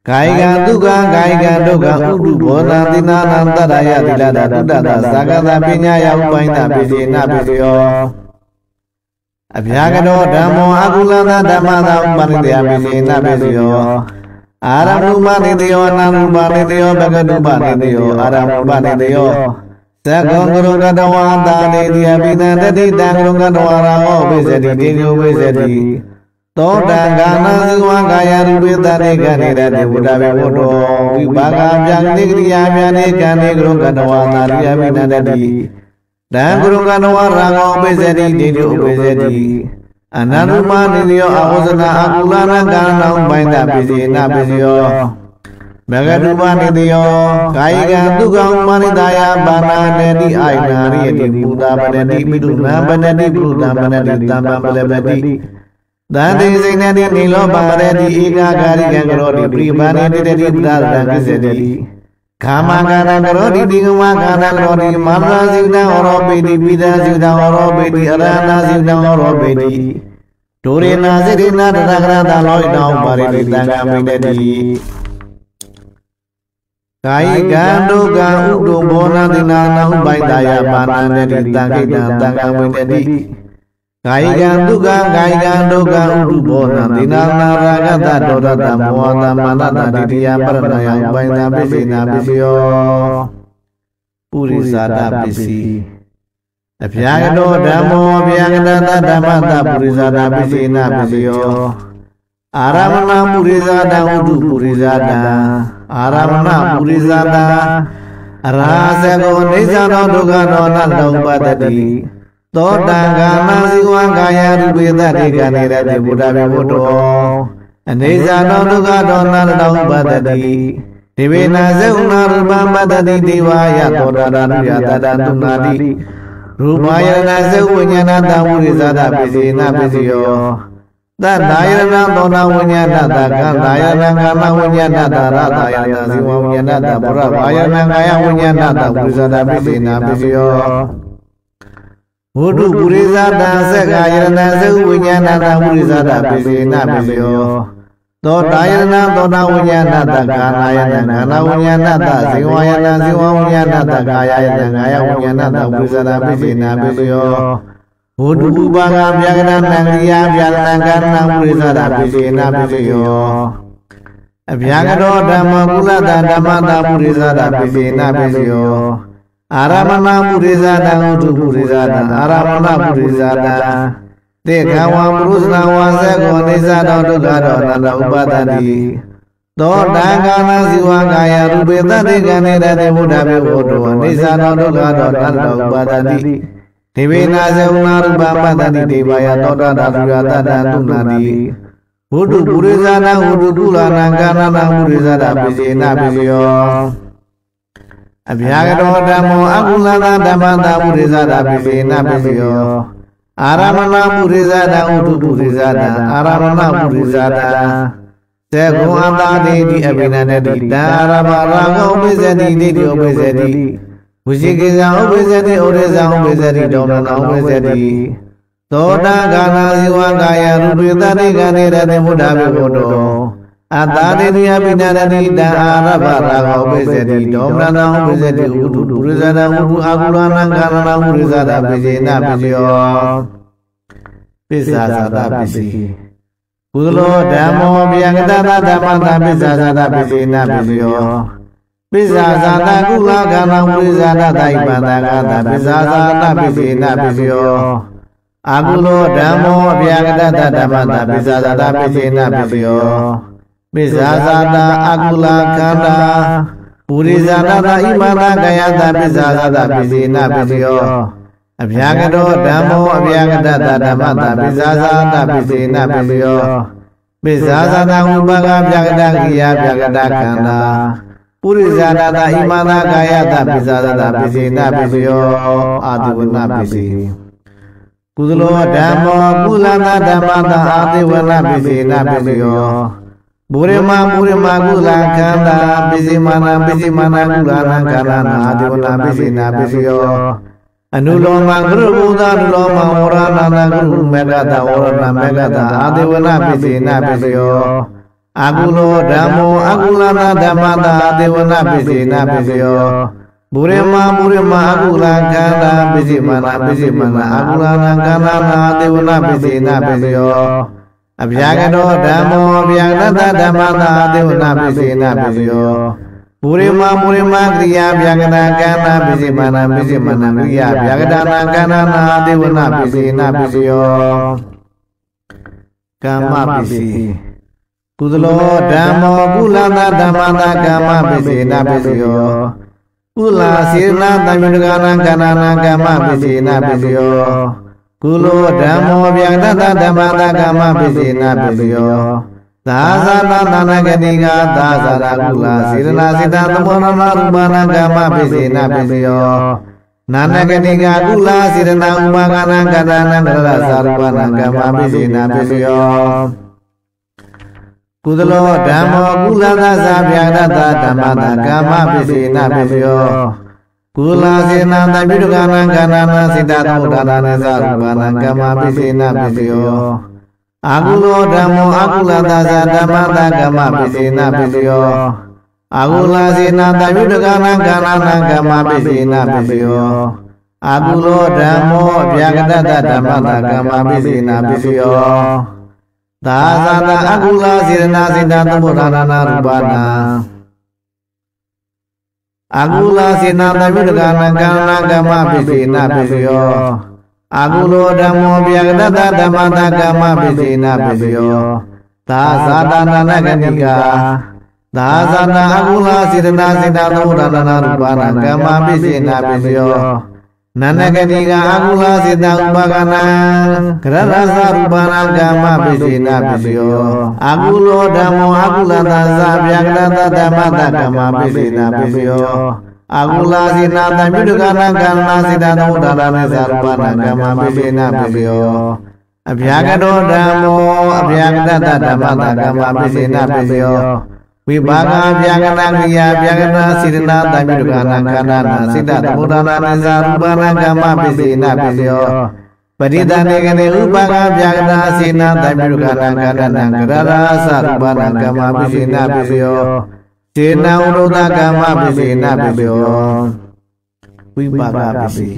ကာယကံဒုက္ခကာယကံဒုက္ခဥတုဘောဓံသီနာနံတတရယတိလတာတုတ္တသာသာကတပညာယဥပိုင်းတာပိစေနပိစေယောအဗျာကတောဓမ္မောအကုလသဓမ္မသာဥပရိတယပိစေနပိစေယောအာရမုပနိတယောအနန္တုပနိတယောဘဂတုပနိတယောအာရမုပနိတယောသက္ကောကရောကတဝါတာနေတိအပိသံတတိတံကရောကတဝါရာဟောပိစတိတေညောပိစတိ သောတံကာနသီဝကာယရူပိတရေကနိရတေဝုဒ္ဓဘေဝတ္တောဝိပါကဗျာတိကရိယာဗျာနေကံနေကရုကတဝါနာရိယမိနတတိတံကရုကတဝါရာဂောပိစတိတိတုပိစတိအနန္တမနိလယောအဝဇနာအကုလနာကာနံပိုင်တာပိစေနပိစယောမဂတုပနိတယောကာယကံဒုက္ခမနိတယဘာနာနေတိအိုင်နာရိယတိပူတာပနတိမိတုနံပနတိပုတံပနတိတမ္ပပလပတိ သံတိစိဏတိနိလောပါရတိဧကာဂာရိကံကရောတိပရိမာဏိတိတိပဒရံကိစ္စတိကာမကာရကရောတိတိကမကာရကရောတိမာရဇိတံဟောပိတိပိဒဇိတံဟောပိတိအရဟနာဇိတံဟောပိတိဒုရေနာစိရိနာတတကရတလောဣတောပါရိတိတံဃာမိတတိကာယကံဒုက္ခဥတုဘောနာတိနာနဥပိုက်တာယပါဏန္တိတံခိတံတံဃာမိတတိ ကာယကံဒုက္ခကာယကံဒုက္ခဥတုဘောနသီနာနာရာဂတဒေါရတမောဟတမာနတတိတိယပရဏယဥပိုင်နာပိစိနာပိစယောပုရိသတာပစ္စည်းအဗျာကတောဓမ္မောအဗျာကတသဓမ္မတပုရိသတာပစ္စေနပစ္စယောအာရမဏပုရိသတာဥတုပုရိသတာအာရမဏပုရိသတာအရာဇကောနေသနောဒုက္ခနောနတောပတတိ သောတံကာမဇိဝံကာယရူပေတတိကနေရတိဘုဒ္ဓဘေဘုဒ္ဓောအနေဇာနောဒုက္ခတောနတောပတတိဒီဝေနဇေဥနာရူပံပတတိဒေဝယသောတာရဏုယတတတုနာတိရူပယနာဇေဝိညာဏတဝိရိဇာတပိစေနပိစယောသတ္တာယရဏသောနာဝိညာဏတကံတာယရဏကာမဝိညာဏတရတာယနာဇိဝဝိညာဏတပရဘာယနာကာယဝိညာဏတဝိဇာတပိစေနပိစယော ဝုဒုပုရိသတံသက္ကာယရဏဇေဝိညာဏတဝိရိဇာတပိစေနပိစယောသောတာယနာသောတာဝိညာဏတကာနာယနာကာနာဝိညာဏတဇေဝယနာဇေဝဝိညာဏတကာယယနာကာယဝိညာဏတဝိဇာတပိစေနာပိစယောဘုဒ္ဓဥပါကဗျာကရဏံရိယဗျာကရဏံကာရဏဝိဇာတပိစေနာပိစယောအဗျာကရောဓမ္မကုလတဓမ္မတာပုရိဇာတပိစေနာပိစယော အာရမဏပုရိဇာတံဥတုပုရိဇာတံအာရမဏပုရိဇာတံတေကဝံပုရုဇနာဝါဇေကောနေသတောဒုက္ခတောအနန္တဥပါဒတိသောတံကာမဇီဝကာယရူပေတတိကနေတတေဘုဒ္ဓဘေဘုဒ္ဓဝနေသတောဒုက္ခတောအနန္တဥပါဒတိဒေဝေနာဇေဝနာရူပပတ္တိဒေဝယသောတာတာရတတတုနာတိဘုဒ္ဓပုရိဇာနဝုဒ္ဓပုလာနံကာနနံပုရိဇာတပိစေနပိစယော အဗျာကတောဓမ္မောအကုလနာဓမ္မတာပုရိဇာတပိစေနပိစယောအာရမဏပုရိဇာတဥတုပုရိဇာတအာရမဏပုရိဇာတသေကုံအတာတိတိအဘိနန္တိတံအာရမရာဂောပိစတိတိတိဥပိစတိဝိဇိကိဇံဥပိစတိဥရိဇံဥပိစတိဒေါမနံဥပိစတိသောတာကာနာဇိဝကာယရူပိတတိကနေရတေဘုဒ္ဓဘေဘုဒ္ဓော အတာတိတိယပိဏရတိတံအာရဘရာဂောပိစတိဒေါမနတံပိစတိဥဒုပုရိသတံဥဒုအာကုလနံကာရဏံပုရိသတာပိစေနပိစယောပိစ္ဆာသတပိစီကုသလောဓမ္မောဗျံကတသဓမ္မတာပိစ္ဆာသတပိစေနပိစယောပိစ္ဆာသာတကုလကံံပုရိသတာတိပန္တကတာပိစ္ဆာသာတပိစေနပိစယောအာကုလောဓမ္မောဗျံကတသဓမ္မတာပိစ္ဆာသတပိစေနပိစယော ပိဇာဇာတာအကုလခန္ဓာပုရိဇာနာတာဣမနာကယတာပိဇာဇာတာပိစေနပိစယောအဗျာကတောဓမ္မောအဗျာကတတဓမ္မတာပိဇာဇာတာပိစေနပိစယောပိဇာဇာတာဥပကဗျာကတကိယဗျာကတခန္ဓာပုရိဇာနာတာဣမနာကယတာပိဇာဇာတာပိစေနပိစယောအာတိဝနာပိစီကုသလောဓမ္မောကုလနာဓမ္မတာအာတိဝနာပိစေနပိစယောပုရိမပုရိမကုလခန္ဓာပိစိမာနပိစိမာနကုလနာခန္ဓာနာဒေဝနာပိစိနာပိစိယော အနုလောမကရုဘုဒ္ဓအနုလောမဝရဏနာကရုမေကတာဝရဏမေကတာအာဒေဝနာပိစိနာပိစိယောအကုလောဓမ္မောအကုလနာဓမ္မတာအာဒေဝနာပိ စိနာပိစိယောပုရိမပုရိမအကုလခန္ဓာပိစိမာနပိစိမာနအကုလနာခန္ဓာနာဒေဝနာပိစိနာပိစိယောအဗျာကတောဓမ္မောအဗျာကတဓမ္မသာသေဝနာပိစေနာပိစယောပုရိမပုရိမကရိယာဗျာကနာကန္နာပိစိမနာပိစိမနာကရိယာဗျာကတာနာကန္နာနာသေဝနာပိစေနာပိစယောကမ္မပိစီကုသလောဓမ္မောကုလနာဓမ္မသာကမ္မပိစေနာပိစယောကုလစေနာတံမြုဒကနာကန္နာနာကမ္မပိစေနာပိစယော ကုလိုဓမ္မောဗျာတတဓမ္မတကမ္မပိစေနာပိစယောသာသနာသနာဂတိကသာသရာကုလစေရနာစိတသမောနနာရူပနာကမ္မပိစေနာပိစယောနာနဂတိကကုလစေရနာဥပါကနာကတနာနရသရူပနာကမ္မပိစေနာပိစယောကုသလောဓမ္မောကုလသသဗျာတတဓမ္မတကမ္မပိစေနာပိစယော ကုလာစေနတပိတုကနံကန္နာနာစိတသမုဒ္ဒနာနသရူပနံကမ္မပိစေနပိစယောအာကုလောဓမ္မောအာကုလသသဓမ္မတကမ္မပိစေနပိစယောအာကုလာစေနတပိတုကနံကန္နာနာကမ္မပိစေနပိစယောအာကုလောဓမ္မောအဗျာကတတဓမ္မတကမ္မပိစေနပိစယောသာသနာအကုလာစေနစိတသမုဒ္ဒနာရူပနာ အကုလစေနာတမိတကနကံနာကမ္မပိစေနပိစယောအကုလောဓမ္မောဗျာကတတဓမ္မတကမ္မပိစေနပိစယောသာဇာတနာနဂတိကာသာဇာနာအကုလစေတနာစေတသမုဒ္ဒနာရူပနာကမ္မပိစေနပိစယော နန္ဒဂတိကအကုလစေတဥပကနာကရရသရူပနာကမ္မပိစေနပိစယောအကုလောဓမ္မောအကုလသသဗျာကရတဓမ္မတကမ္မပိစေနပိစယောအကုလစေနာတမိတုကနာကန္နာစေတသမုဒ္ဒနာနေသရူပနာကမ္မပိစေနပိစယောအဗျာကတောဓမ္မောအဗျာကတတဓမ္မတကမ္မပိစေနပိစယော ဝိပါကဗျာကနာကိယဗျာကနာစေတနာတမိတုကနာခန္ဓာနာစိတသမုဒ္ဒနာနိသရူပနာကမ္မပိစေနပိစယောပရိသနေကနေဥပါကဗျာကနာစေနာတမိတုကနာခန္ဓာနာကရရာသရူပနာကမ္မပိစေနပိစယောစေနဥဒုဒကမ္မပိစေနပိစယောဝိပါကပိစေ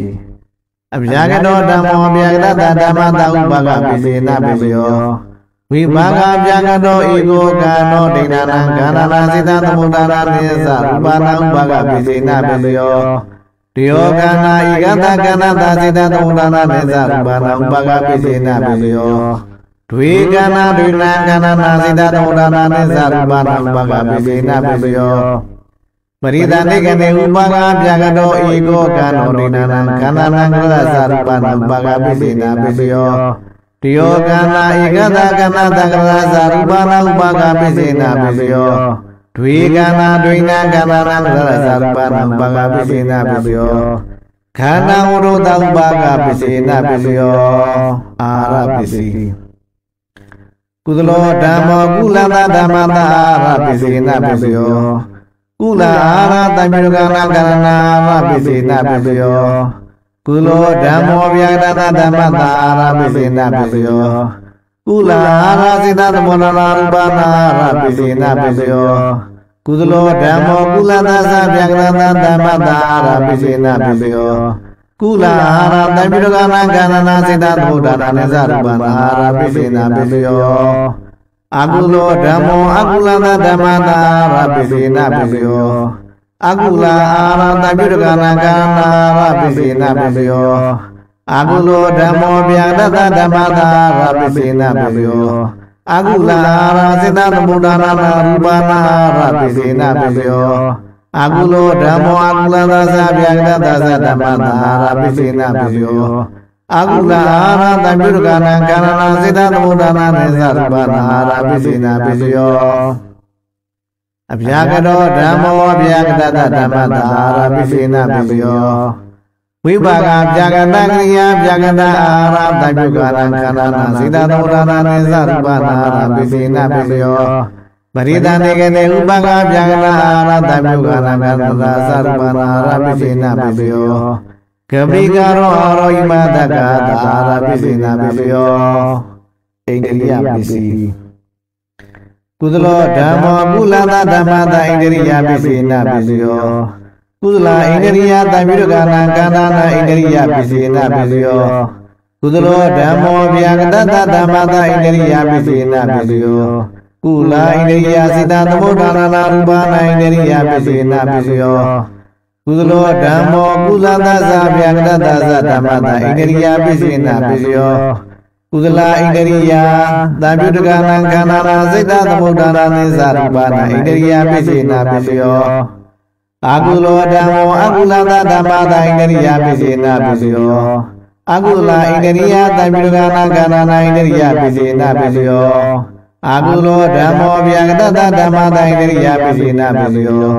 အဗျာကတောဓမ္မောဗျာကတဓမ္မတဥပါကပိစေနပိစယော ဝိပါကဗျာကတောဧကောကံသောဒိဋ္ဌာနံခန္ဓာနာစိတသမုဒ္ဒရာနိသရူပနာဥပါကပိစေနပိစယောတယောကနာဤကတကနာသာစိတသမုဒ္ဒရာနိသရူပနာဥပါကပိစေနပိစယောဒွေကနာဒွေလံကနာနာစိတသမုဒ္ဒရာနိသရူပနာဥပါကပိစေနပိစယောပရိသနေကနေဥပါကဗျာကတောဧကောကံသောဒိဋ္ဌာနံခန္ဓာနာကရသရူပနာဥပါကပိစေနပိစယော တယောကနာဧကတကနာတကရာသရူပနာဥပါကပိစေနာပိစယောဒွေကနာဒွေနာကနာနာကရသရူပနာဥပါကပိစေနာပိစယောခန္ဓာဝရုတဥပါကပိစေနာပိစယောအာရပိစီကုသလောဓမ္မောကုလတဓမ္မတအာရပိစေနာပိစယောကုလအာရတမိရကနာကရဏာရပိစေနာပိစယော ကုလောဓမ္မောဗျာတတဓမ္မတာအာရပိစေနပိစယောကုလအာရစေတသမောနာရူပနာရပိစေနပိစယောကုသလောဓမ္မောကုလသသဗျာကရဏဓမ္မတာရပိစေနပိစယောကုလအာရတံပိရကနာကန္နာစေတသမုဒ္ဒနာနိသရူပနာရပိစေနပိစယောအကုလောဓမ္မောအကုလသဓမ္မတာရပိစေနပိစယောအကုလအာရတံပိရကနာကန္နာရပိစေနပိစယော အကုလောဓမ္မောဗျာဒတဓမ္မတာရပိစေနပိစယောအကုလအာရစေတသမုဒ္ဒနာရူပနာရပိစေနပိစယောအကုလောဓမ္မော အကုလသသဗျာကတသဓမ္မတာရပိစေနပိစယောအကုလအာရတံပြုရကနာကာရဏစေတသမုဒ္ဒနာနေသရူပနာရပိစေနပိစယောအဗျာကတောဓမ္မောအဗျာကတတဓမ္မတာရပိစေနပိစယောဝိပါကဗျာကတကရိယာဗျာကတအာရတံပြုကာရခန္ဓာနာစေတသမုဒ္ဒနာနေသရူပနာရပိစေနပိစယောပရိသနေကနေဥပကဗျာကတအာရတံပြုကာရခန္ဓာသရူပနာရပိစေနပိစယောကပိကာရောအာရောဣမတကသာရပိစေနပိစယောဣန္ဒိယပစ္စည်း ကုသလောဓမ္မောကုလသဓမ္မတဣန္ဒိယပစ္စေနပစ္စယောကုသလဣန္ဒိယတံပြုရကနာကန္နာနာဣန္ဒိယပစ္စေနပစ္စယောကုသလောဓမ္မောဗျာကတတဓမ္မတဣန္ဒိယပစ္စေနပစ္စယောကုလဣန္ဒိယစိတသမုဒ္ဒနာနာရူပနာဣန္ဒိယပစ္စေနပစ္စယောကုသလောဓမ္မောကုသသသဗျာကတတသဓမ္မတဣန္ဒိယပစ္စေနပစ္စယော ကုသလဣန္ဒရိယသံပြုတကနံခန္ဓာနာစိတ်တသမုဒ္ဒနာနိသရူပနာဣန္ဒရိယပိစေနာပိစယောအာကုလောဓမ္မောအကုလသဓမ္မသာဣန္ဒရိယပိစေနာပိစယောအကုလဣန္ဒရိယသံပြုတကနံခန္ဓာနာဣန္ဒရိယပိစေနာပိစယောအာကုလောဓမ္မောဗျာကတတဓမ္မသာဣန္ဒရိယပိစေနာပိစယော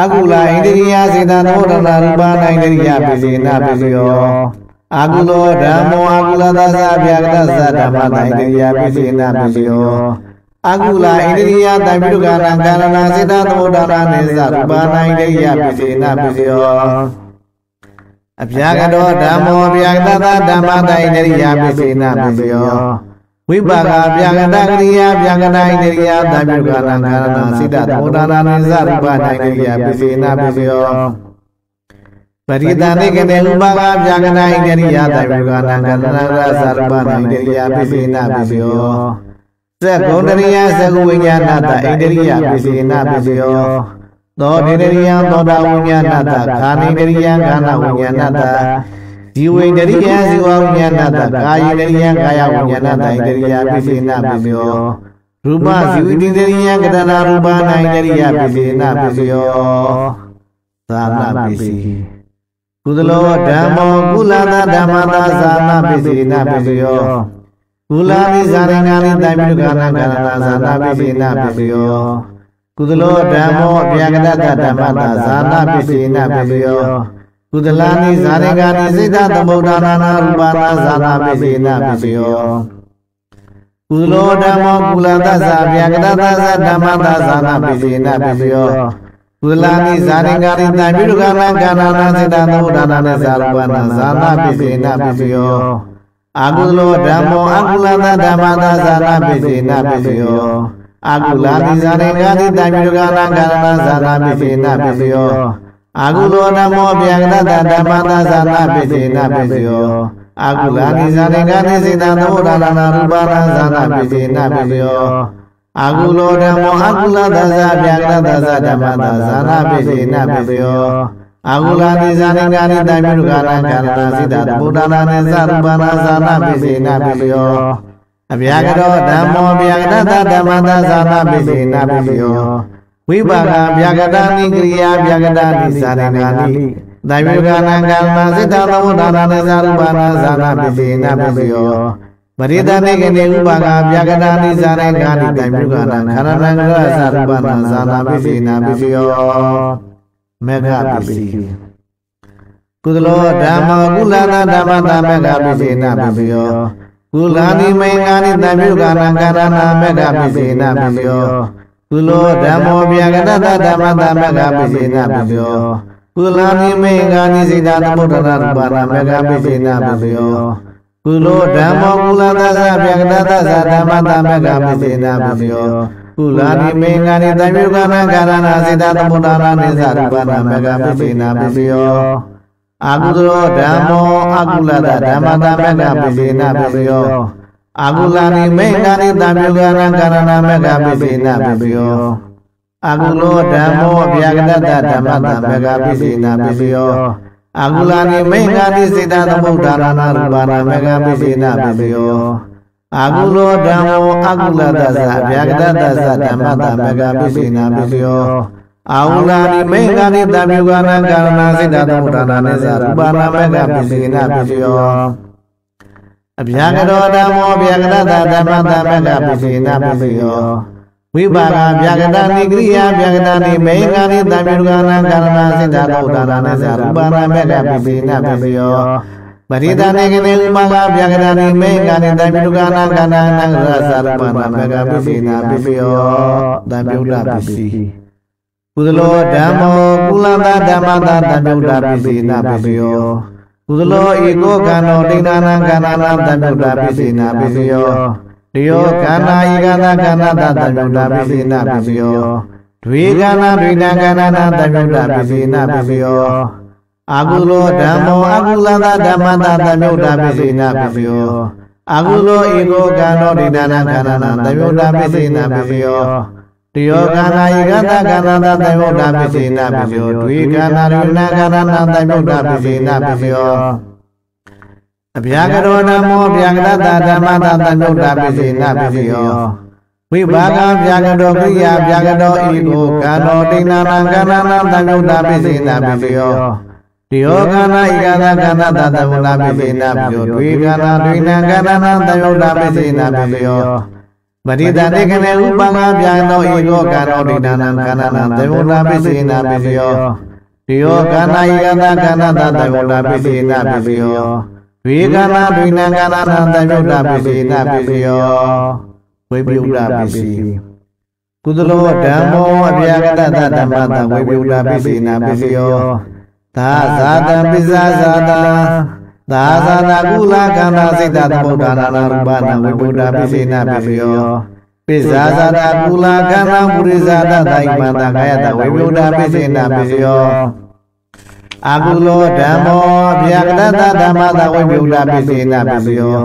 အကုလဣန္ဒရိယစေတသမုဒ္ဒနာရူပနာဣန္ဒရိယပိစေနာပိစယော အာကုလောဓမ္မောအာကုလသသဗျာကတသဓမ္မတဣန္ဒိယပိစေနပိစယောအာကုလဣန္ဒိယတံပိတုကာရံကာရဏစေတသမုဒ္ဒရာနေသရူပနာဣန္ဒိယပိစေနပိစယောအဗျာကတောဓမ္မောဗျာကတသဓမ္မတဣန္ဒိယပိစေနပိစယောဝိပါကဗျာကတကရိယာဗျာကတဣန္ဒိယတံပိတုကာရံကာရဏစေတသမုဒ္ဒရာနေသရူပနာဣန္ဒိယပိစေနပိစယော ပရိသနေကနေဥပါကဗျာကနာဣန္ဒရိယတဝေကနာကန္နရသရပနာဣန္ဒရိယပိစေနပိစယောသက္ကုံတရိယသက္ကုဝိညာဏတဣန္ဒရိယပိစေနပိစယောသောဒိန္ဒရိယသောတာဝိညာဏတခာနိန္ဒရိယခန္ဓာဝိညာဏတဇီဝိန္ဒရိယဇီဝဝိညာဏတကာယိန္ဒရိယကာယဝိညာဏတဣန္ဒရိယပိစေနပိစယောရူပဇီဝိတ္တရိယကတနာရူပနာဣန္ဒရိယပိစေနပိစယောသာနာပိစီ ကုသလောဓမ္မောကုလသဓမ္မသာသာနာပိစေနပိစယောကုလာနိဇာရဏာနိတိုင်ပိကနာကရဏသာနာပိစေနပိစယောကုသလောဓမ္မောအပြာကတတဓမ္မသာသာနာပိစေနပိစယောကုသလာနိဇာရဏာနိစိတသမုဒ္ဒနာနာရူပနာသာနာပိစေနပိစယောကုသလောဓမ္မောကုလသသအပြာကတတသဓမ္မသာသာနာပိစေနပိစယောကုသလာနိဇာရင်္ဂာရိတံပြုကမံကာနာနာစေတသမုဒ္ဒနာနသာရူပနာဇာနာပိစေနပိစယောအာကုသလောဓမ္မောအာကုလသဓမ္မသာဇာနာပိစေနပိစယော အာကုလာနိဇာရင်္ဂာရိတံပြုကမံကာနာနာဇာနာပိစေနပိစယောအာကုလောဓမ္မောဗျာကတဓမ္မသာဇာနာပိစေနပိစယော အာကုလာနိဇာရင်္ဂာရိစေတသမုဒ္ဒနာရူပနာဇာနာပိစေနပိစယောအာကုလောဓမ္မောအာကုလသဇာဗျာကတသဇဓမ္မသဇာနာပိစေနပိစယောအာကုလာနိဇာနိကာနိတံမြုကာရံကာရဏစိတဗုဒ္ဓနာနိသရူပနာဇာနာပိစေနပိစယောအဗျာကတောဓမ္မောဗျာကတဓမ္မသဇာနာပိစေနပိစယောဝိပါကဗျာကတာနိကရိယာဗျာကတာနိဇာနိကာနိတံမြုကာရံကာရဏစိတဗုဒ္ဓနာနိသရူပနာဇာနာပိစေနပိစယော ပရိသနေကနေဥပါကဗျာကတာနိဇာနေကာနိတိုင်ပြုကနာခရဏံကရသရူပနာဇာနာပိစေနာပိစယောမေဃပိစီကုသလောဓမ္မကုလနာဓမ္မတာမေဃပိစေနာပိစယောကုလာနိမေငာနိတိုင်ပြုကနာကရဏမေဃပိစေနာပိစယောကုလောဓမ္မောဗျာကတတဓမ္မတာမေဃပိစေနာပိစယောကုလာနိမေငာနိစိတသမုဒ္ဒနာရူပနာမေဃပိစေနာပိစယော ကုလောဓမ္မောကုလသသဗျကတသသဓမ္မသမကပစ္စေနာပစ္စယောကုလာတိမေငါနိတမြုကနာကာရဏစေတသမုဒ္ဒရာနိသရူပနာမကပစ္စေနာပစ္စယောအာကုသရောဓမ္မောအာကုလသဓမ္မသမကပစ္စေနာပစ္စယောအာကုလာနိမေငါနိတမြုကနာကာရဏမကပစ္စေနာပစ္စယောအာကုလောဓမ္မောဗျာကတတဓမ္မသမကပစ္စေနာပစ္စယော အကုလာနိမိငါတိစေတသမုဒ္ဒါရဏရူပနာမေဃပိစေနပိပယောအကုလောဓမ္မောအကုလတ္တသဗျာကတတ္တသဓမ္မတမေဃပိစေနပိပယောအာဟုလာနိမိငါတိတမြုကနာကာရဏစေတသမုဒ္ဒါရဏေသရူပနာမေဃပိစေနပိပယောအဗျာကတောဓမ္မောဗျာကတတ္တဓမ္မတမေဃပိစေနပိပယော ဝိပါကဗျာကတာနိကရိယာဗျာကတာနိမေငါနိတမြုကနာကာရဏစိတ္တသုဒ္ဓနာနသရူပနာမေတ္တပိပိနပိပယောပရိသနေကနေဥမကဗျာကတာနိမေငါနိတမြုကနာကာနာနံရသရူပနာမေတ္တပိပိနပိပယောတံပြုဒ္ဓပစ္စည်းကုသလောဓမ္မောကုလန္တဓမ္မတာတံပြုဒ္ဓပစ္စည်းနပိပယောကုသလောဧကောကံတော်ဒိဋ္ဌာနံကန္နာနံတံပြုဒ္ဓပစ္စည်းနပိပယော တယောကန္နာဤကန္နာကန္နာတတမြုဒ္ဓပိစိနာပိစယောဒွေကန္နာဒွေနကန္နာနာတမြုဒ္ဓပိစိနာပိစယောအာကုလောဓမ္မောအာကုလသဓမ္မတတမြုဒ္ဓပိစိနာပိစယောအာကုလောဧကောကံနောဒိဋ္ဌာနာကန္နာနာတမြုဒ္ဓပိစိနာပိစယောတယောကန္နာဤကန္နာကန္နာတတမြုဒ္ဓပိစိနာပိစယောဒွေကန္နာဒွေနကန္နာနာတမြုဒ္ဓပိစိနာပိစယော အဗျာကရောနမောဗျာကရတဓမ္မတာတဏုတ္တပိစိနပိစိယောဝိဘာကဗျာကတောကိယဗျာကတောဤကိုကာနောတိဏနာကန္နာနာတဏုတ္တပိစိနပိစိယောတိယောကနာဤကနာကနာတသမုလာပိစိနပိယောဒွေကနာဒွေနကနာနာတဏုတ္တပိစိနပိစိယောပရိသတေကနေဥပငါဗျာနောဤကိုကာနောတိဏနာကနာနာသမုလာပိစိနပိစိယောတိယောကနာဤကနာကနာတသမုလာပိစိနပိစိယော ဝေကနာဒိဏံကနာနာတမြုဒ္ဓပိစိနပိစယောဝိပယုဒ္ဓပိစိကုသလောဓမ္မောအပြာကတတဓမ္မတဝိပယုဒ္ဓပိစိနပိစယောသာဇာတံပိဇာဇာတံသာဇာနာကုလကန္နာစိတ်တသမုဒ္ဒနာနာရူပနာဝိပယုဒ္ဓပိစိနပိစယောပိဇာဇာတာကုလကန္နာပုရိဇာတတိုင်မန္တကာယတဝိပယုဒ္ဓပိစိနပိစယော အကုလောဓမ္မောဗျာကတတဓမ္မသဝိပယုဒ္ဓပိစေနပိစယော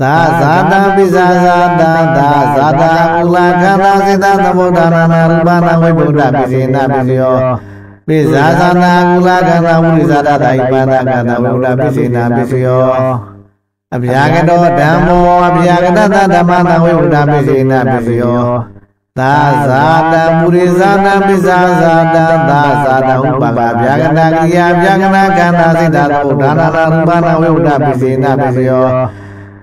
သာဇာတပိဇာဇာတသာဇာတအကုလခန္ဓာစေတသမုဒ္ဒနာနာရူပနာဝိပယုဒ္ဓပိစေနပိစယောပိဇာဇာနာအကုလခန္ဓာဝိဇာတတိုင်ပန္နခန္ဓာဝိပယုဒ္ဓပိစေနပိစယောအဗျာကတောဓမ္မောအဗျာကတတဓမ္မသဝိပယုဒ္ဓပိစေနပိစယော သာဇာတပုရိဇာတပိဇာဇာတသာဇာတဥပပါဗျာကနာကိယဗျာကနာကန္တာစိတ္တသောဒါနာနာရူပနာဝိဝဒပိစေနပိစယော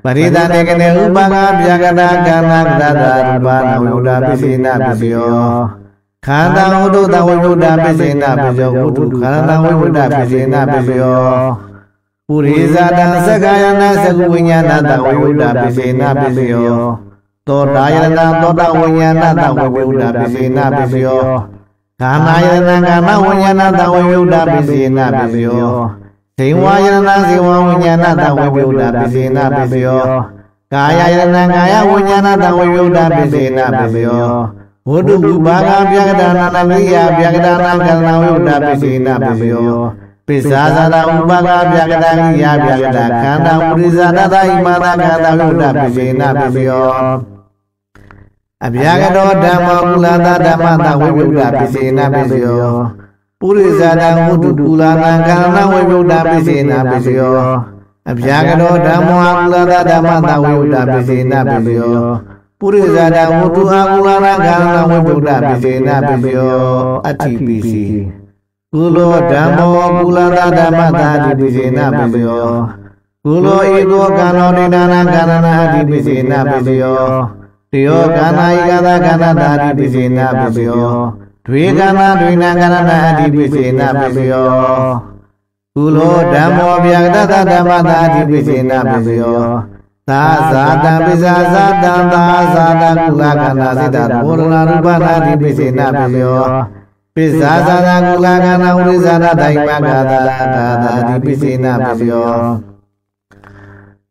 ပရိသနေကနေဥပကဗျာကနာကန္နာကတရူပနာဝိဝဒပိစေနပိစယောခန္ဓာဝတ္တုတဝိဝဒပိစေနပိစယောဝတ္တုခန္ဓာဝိဝဒပိစေနပိစယောပုရိဇာတသက္ကာယနာသကုဝိညာဏတဝိဝဒပိစေနပိစယော သောတာယတသောတာဝိညာဏတဝိဝုဒ္ဓပိစေနပိစယောကာမယတကာမဝိညာဏတဝိဝုဒ္ဓပိစေနပိစယောဇိဝယတဇိဝဝိညာဏတဝိဝုဒ္ဓပိစေနပိစယောကာယယတကာယဝိညာဏတဝိဝုဒ္ဓပိစေနပိစယောဝတ္တုဥပါကဗျာကတာနာနလိယဗျာကတာနာကံဝိဝုဒ္ဓပိစေနပိစယောပိစ္ဆာသာတာဥပကဗျာကတာယဗျာကတာခန္ဓာဝိဇာတတဣမာနခန္ဓာဝိဝုဒ္ဓပိစေနပိစယော အဗျာကတောဓမ္မမူလာသဓမ္မတဝိပုဒ္ဓပိစေနပိစယောပုရိဇာတံဝုတုကူလာနံကာဏဝိပုဒ္ဓပိစေနပိစယောအဗျာကတောဓမ္မောမူလာသဓမ္မတဝိပုဒ္ဓပိစေနပိစယောပုရိဇာတံဝုတုအာကူလာနံကာဏဝိပုဒ္ဓပိစေနပိစယောအတ္တိပိစီကုလောဓမ္မောကူလာသဓမ္မတာတိပိစေနပိစယောကုလောဧကောကာနောဒိဋ္ဌာနကာရဏအတ္တိပိစေနပိစယော တယောကန္နာဤကသာကန္နာတာတိပိစေနပိစယောဒွေကန္နာဒွေနကန္နာအတိပိစေနပိစယောကုလောဓမ္မောဗျာကတဓမ္မတာအတိပိစေနပိစယောသာဇာတံပိဇာဇာတံသာဇာတကုလကန္နာစိတ္တဘောရဏရူပနာတိပိစေနပိစယောပိဇာဇာတကုလကန္နာဝိဇာတတိုင်မကသာသာသာတိပိစေနပိစယော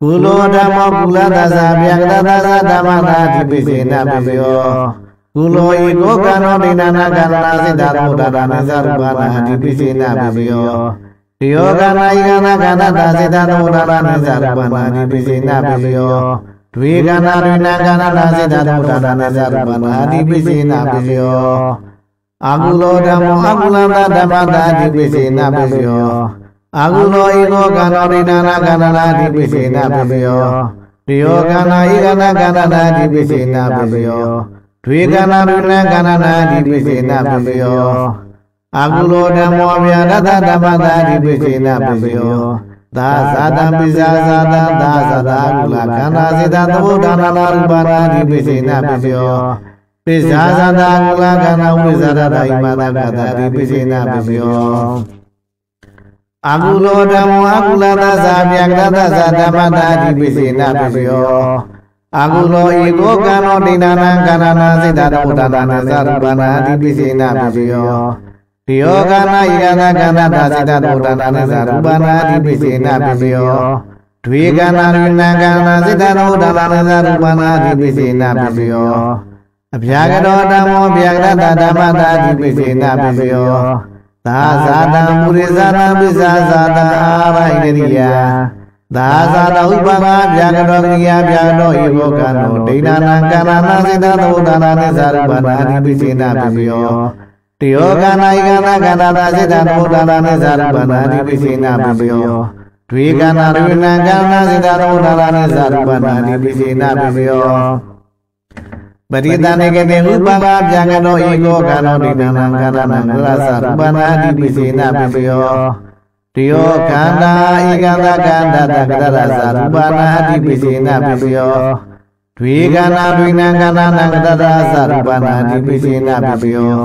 ကုလောဓမ္မောကုလသသဗျာကတသသဓမ္မသာတိပိစေနပိစယောကုလောဤကောကံသောဒိဏနာကန္နာစိတ္တသမုဒ္ဒတာနိသရူပနာတိပိစေနပိစယောဒီယောကနာဤကနာကန္နတာစိတ္တသမုဒ္ဒတာနိသရူပနာတိပိစေနပိစယောဒွေကနာရိနာကနာနာစိတ္တသမုဒ္ဒတာနိသရူပနာတိပိစေနပိစယောအာကုလောဓမ္မောအကုလန္တဓမ္မတာတိပိစေနပိစယော အာဟုလောဧကောကံတော်ဒိဋ္ဌနာကန္နာတိပိစေနပိပယောဒီယောကန္နာဧကနာကန္နာတိပိစေနပိပယောဒွေကန္နာဒုနကန္နာတိပိစေနပိပယော အာဟုလောဓမ္မောဗျာရတဓမ္မတာတိပိစေနပိပယောသာသာတံပိဇာသာတံသာသာသာကုလခန္ဓာစေတသမုဒ္ဒနာနာရူပနာတိပိစေနပိပယောပိဇာသာတာကုလခန္ဓာဝိဇာရတဣမနာကတာတိပိစေနပိပယောအကုလောဓမ္မောအကုလသသဗျာကတသဓမ္မတာတိပိစေနပိပယောအကုလောဧကောကံသောဒိဋ္ဌာနံကန္နာနာစိတ္တတမုဒ္ဒတာနသရူပနာတိပိစေနပိပယောဒီယောကနာဣရဏကန္နာတာစိတ္တတမုဒ္ဒတာနသရူပနာတိပိစေနပိပယောဒွေကနာရိဏကန္နာစိတ္တတမုဒ္ဒတာနသရူပနာတိပိစေနပိပယောအဗျာကရောဓမ္မောဗျာကတဓမ္မတာတိပိစေနပိပယော သာဇာတံမူရိဇာတံပိဇာဇာတံအာရိုင်ရိယသာဇာတဥပမာဗျာကရောကရိယာဗျာနောဧဘောကနောဒိဋ္ဌာနံကာရဏစေတသုဒ္ဓနာနိသရူပနာအနိပိစေနပိပယောတယောကနာဣကနာကန္နာစေတသုဒ္ဓနာနိသရူပနာအနိပိစေနပိပယောဒွေကနာရိဏံကန္နာစေတသုဒ္ဓနာနိသရူပနာအနိပိစေနပိပယော ပရိသနေကတိဥပကဗျာကနောဧကောကနောဒိဋ္ဌနံကန္နနံကလသရူပနာတိပိစေနပိပယောတယောကန္တာဧကန္တကန္တတကရရသရူပနာတိပိစေနပိပယောဒွေကန္နာဒွေနံကန္နာနံကတရသရူပနာတိပိစေနပိပယော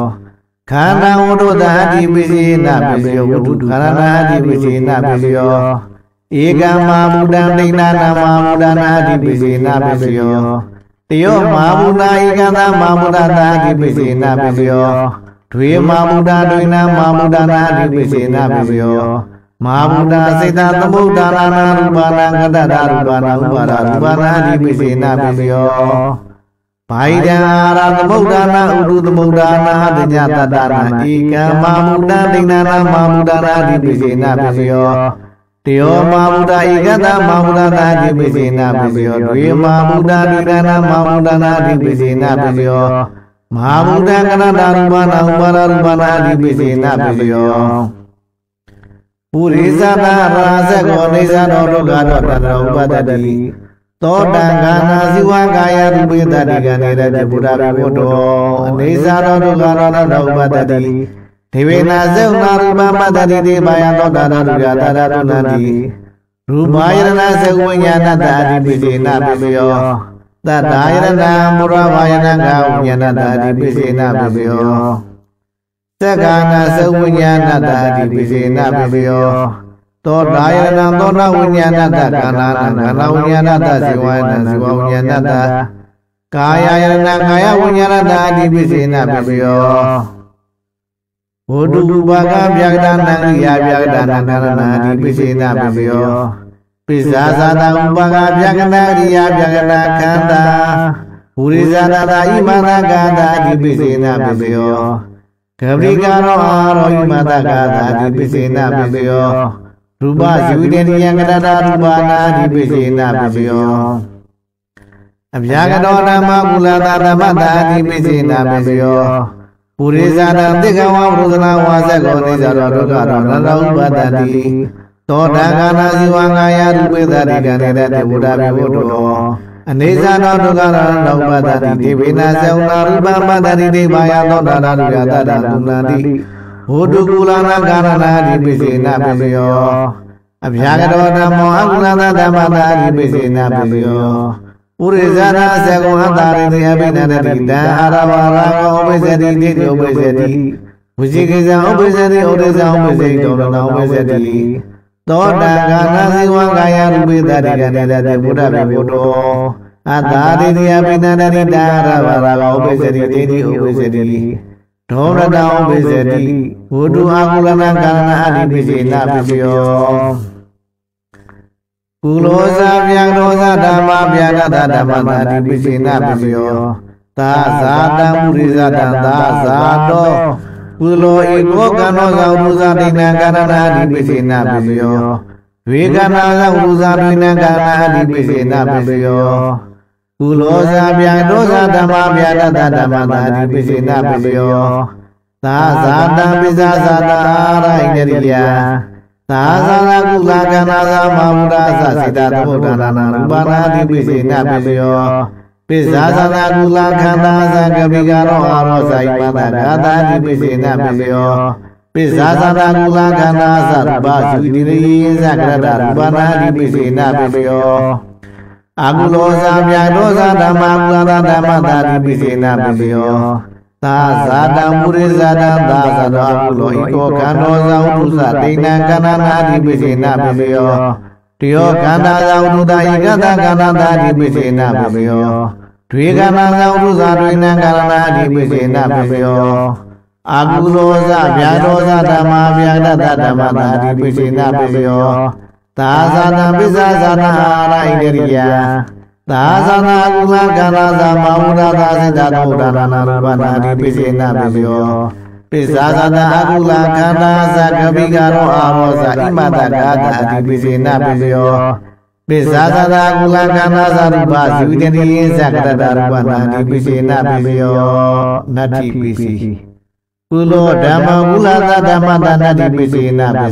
ခန္ဓာဝတ္တသာတိပိစေနပိပယောဝတ္ထုခန္ဓာတိပိစေနပိပယောဧကမ္မာဘုဒ္ဓံဒိဋ္ဌနာမဘုဒ္ဓနာတိပိစေနပိပယော တယောမာဘုဒ္ဓဧကသမာဘုဒ္ဓသာတိပိစေနပိပယောဒွေမာဘုဒ္ဓဒွေနမာဘုဒ္ဓနာတိပိစေနပိပယောမာဘုဒ္ဓစေတသမုဒ္ဒနာနာရူပနာကတတရူပနာဥပါဒရူပနာတိပိစေနပိပယောဘိုင်ဒံအာရသမုဒ္ဒနာဥဒုသမုဒ္ဒနာတညတတနာဧကံမာဘုဒ္ဓဒိဋ္ဌနာမာဘုဒ္ဓနာတိပိစေနပိပယော တယောမာဘုဒ္ဓဧကတမာဘုဒ္ဓနာတိပိစေနပိပယောဒွေမာဘုဒ္ဓဒိဋ္ဌနာမာဘုဒ္ဓနာတိပိစေနပိပယောမဟာဘုဒ္ဓကနတာရူပနာဥပါရရူပနာတိပိစေနပိပယောပုရိသနာရာဇကောနေသနောဒုက္ခတောတတဥပတတိသောတံခန္ဓာဇိဝကာယရူပိတတိကနေတဲ့ဘုရားဘုဒ္ဓအနေသာရောဒုက္ခရောတောဥပတတိ ဒေဝေနာဇေဥနာရူပမတ္တိတိဘာယသောတာရူရတာရရုဏတိရူပယရဏဇေဝိညာဏတအတိပိစေနပိပယောတတ္တာယရဏမူရဝါယနကဝိညာဏတအတိပိစေနပိပယောသက္ကာနာဇေဝိညာဏတအတိပိစေနပိပယောသောတာယရဏသောတာဝိညာဏတခန္ဓာနာခန္ဓာဝိညာဏတဇေဝယနာဇေဝဝိညာဏတကာယယရဏကာယဝိညာဏတအတိပိစေနပိပယော ဘုဒ္ဓဥပါကဗျာကတနာရိယဗျာကတနာနာနာတိပိစေနပပယောပိဇာသာတာဥပါကဗျာကနာရိယဗျာကနာခန္ဓာဘူရိဇာနာတာဣမနာကာတာတိပိစေနပပယောကပရိကာရောအာရောဣမတာကာတာတိပိစေနပပယောရူပယူတေယံကတတာရူပနာတိပိစေနပပယောအဗျာကတောဓမ္မကုလတာဓမ္မတာတိပိစေနပပယော ပုရိဇာတံတိကဝဘုဒ္ဓနာဝါဇကောနိဇာရောဒုက္ခရောနလဥပတတိသောတာကာနာဇီဝငါယရူပေသတိကနေတဲ့တေဝဒဘေဝတ္တောအနေဇာနောဒုက္ခရောနလဥပတတိဒေဝေနာဇေဝနာရူပမတတိတေဘာယသောတာရရတတသုနာတိဘုဒ္ဓကူလနာကာရဏာတိပိစေနပိစယောအဗျာကတောဓမ္မောအကုလသဓမ္မတာတိပိစေနပိစယော ပုရိဇာနာသကုံအတာရိတေအဘိနန္တိတံအာရဘာရာကောဥပိစတိတိတိဥပိစတိဝိဇိကိဇံဥပိစတိဥဒိဇံဥပိစတိတောရဏဥပိစတိသောတံကာနာဇိဝကာယရူပိတတိကနေတဲ့ဘုဒ္ဓဘေဘုဒ္ဓောအတာရိတေအဘိနန္တိတံအာရဘာရာကောဥပိစတိတိတိဥပိစတိဒေါရတံဥပိစတိဘုဒ္ဓအာကုလနာကာရဏအဓိပိစေနပိယော ကုလောဇာဗျံရောဇဓမ္မဗျာတတဓမ္မတာတိပိစိနပစ္စယောသာဇာတံပုရိဇတံသာဇာတောကုလောဧကောကံသောဇာဥဇာဒိဏံကာရဏာတိပိစိနပစ္စယောဝေကနာဇာဥဇာဒိဏံကာရဏာတိပိစိနပစ္စယောကုလောဇာဗျံရောဇဓမ္မဗျာတတဓမ္မတာတိပိစိနပစ္စယောသာဇာတံပိဇာဇာတာအာရဣရိယ သာသနာကုလကနာသာမမုဒ္ဒသစေတသမုဒ္ဒနာနာရူပနာတိပိစေနပိစယောပိဇာသနာကုလခန္ဓာသကပိကရောအာရောဇာယမတဂါတာတိပိစေနပိစယောပိဇာသနာကုလခန္ဓာသရူပသုတိရိသကရတရူပနာတိပိစေနပိစယောအာကုလောဇာမြတ်သောဇာဓမ္မကုလဓမ္မတာတိပိစေနပိစယော သာဇာတံပုရိဇာတံသာသတောအကုလောဣတောကံတော်ဇာဥတုသဒိဏံကန္နာနာတိပိစေနပိစယောတယောကန္နာဇာဥတုတဧကတကန္နာတာတိပိစေနပိစယောဒွေကန္နာဇာဥတုသဒွေနံကန္နာတိပိစေနပိစယောအာကုလောဇဗျာတော်ဇဓမ္မာဗျာတတဓမ္မတာတိပိစေနပိစယောသာဇာတံပိဇာဇာနာအာရဣရိယ သာသနာကုလကန္နာသမဝုဒ္ဒသာစိတ္တသုဒ္ဓနာနာရူပနာတိပိစေနပိစယောပိစ္ဆာသနာအကုလကန္နာသကပိကရောအာမောဇဣမတကာတာအတိပိစေနပိစယောပိစ္ဆာသနာကုလကန္နာသရူပဇုတတိယသကရတရူပနာတိပိစေနပိစယောနတ္တိပိစီကုလောဓမ္မကုလသဓမ္မတနတ္တိပိစေနပိ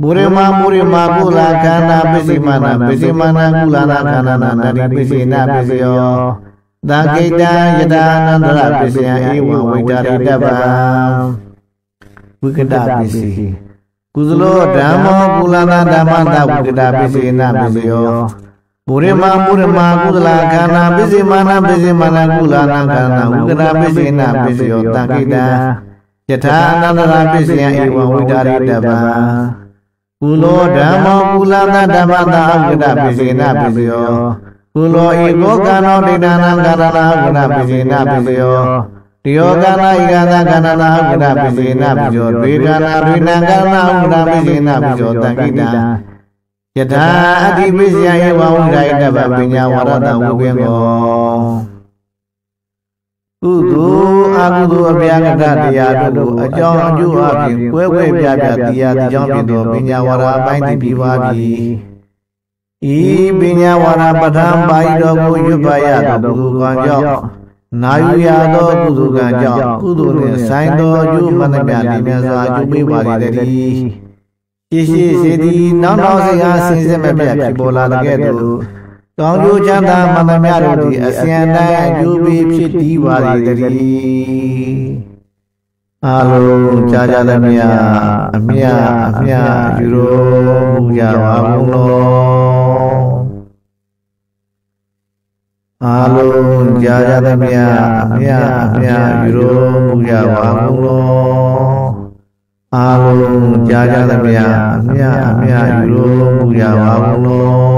စယောပုရိမပုရိမကုလခန္ဓာပစ္စည်းမနာပစ္စည်းမနာကုလနာခန္ဓာနာတတိပစ္စည်းနာပစ္စယောသံကိတံယတာနန္တရပစ္စယဧဝံဝိတာရိတဗံဝိကတပစ္စည်းကုသလောဓမ္မောကုလနာဓမ္မတဝိကတပစ္စည်းနာပစ္စယောပုရိမပုရိမကုသလခန္ဓာပစ္စည်းမနာပစ္စည်းမနာကုလနာခန္ဓာဝိကတပစ္စည်းနာပစ္စယောသံကိတံယထာနန္တရပစ္စယဧဝံဝိတာရိတဗံ ကုလောဓမ္မောကုလသဓမ္မတာအဝိဒပိစေနပိစယောကုလောဧကောကံနောဒိဋ္ဌာနံကာရဏအဝိဒပိစေနပိစယောတယောကနာဣဂသကန္နာအဝိဒပိစေနပိစယောဒွေကနာဒွေနံကန္နာအဝိဒပိစေနပိစယောတံကိတံယထာအတိပိစယဧဝဝိဒိတဗပညာဝရတဝိပင် ကောကုသိုလ်အကုသိုလ်အပြာကတတရားတို့ကိုအကြောင်းအကျိုးအပြင်ကွဲကွဲပြားပြားတရားဒီကြောင့်ဖြစ်သောပညာဝါဒအပိုင်းတည်ပြီးပါပြီဤပညာဝါဒပဋ္ဌာန်းပါဠိတော်ကိုရွတ်ပါရသောကုသိုလ်ကံကြောင့်နာယူရသောကုသိုလ်ကံကြောင့်ကုသိုလ်နှင့်ဆိုင်သောအကျိုးမှန်သမျှဒီမြတ်စွာအကျိုးပေးပါလေတည်းရှိရှိစေသည်နောက်နောက်စိတ်အားဆင်းရဲမဲ့ပြဖြစ်ပေါ်လာတဲ့ကဲ့သို့ ကောင်းကျိုးချမ်းသာမှန်သမျှတို့သည်အစဉ်အတိုင်းအကျိုးပေးဖြစ်တည်ပါလေတည်းအလုံးကြာကြာသမျှအမြအမြယူတော်မူကြပါကုန်လောအလုံးကြာကြာသမျှအမြအမြယူတော်မူကြပါကုန်လောအလုံးကြာကြာသမျှအမြအမြယူတော်မူကြပါကုန်လော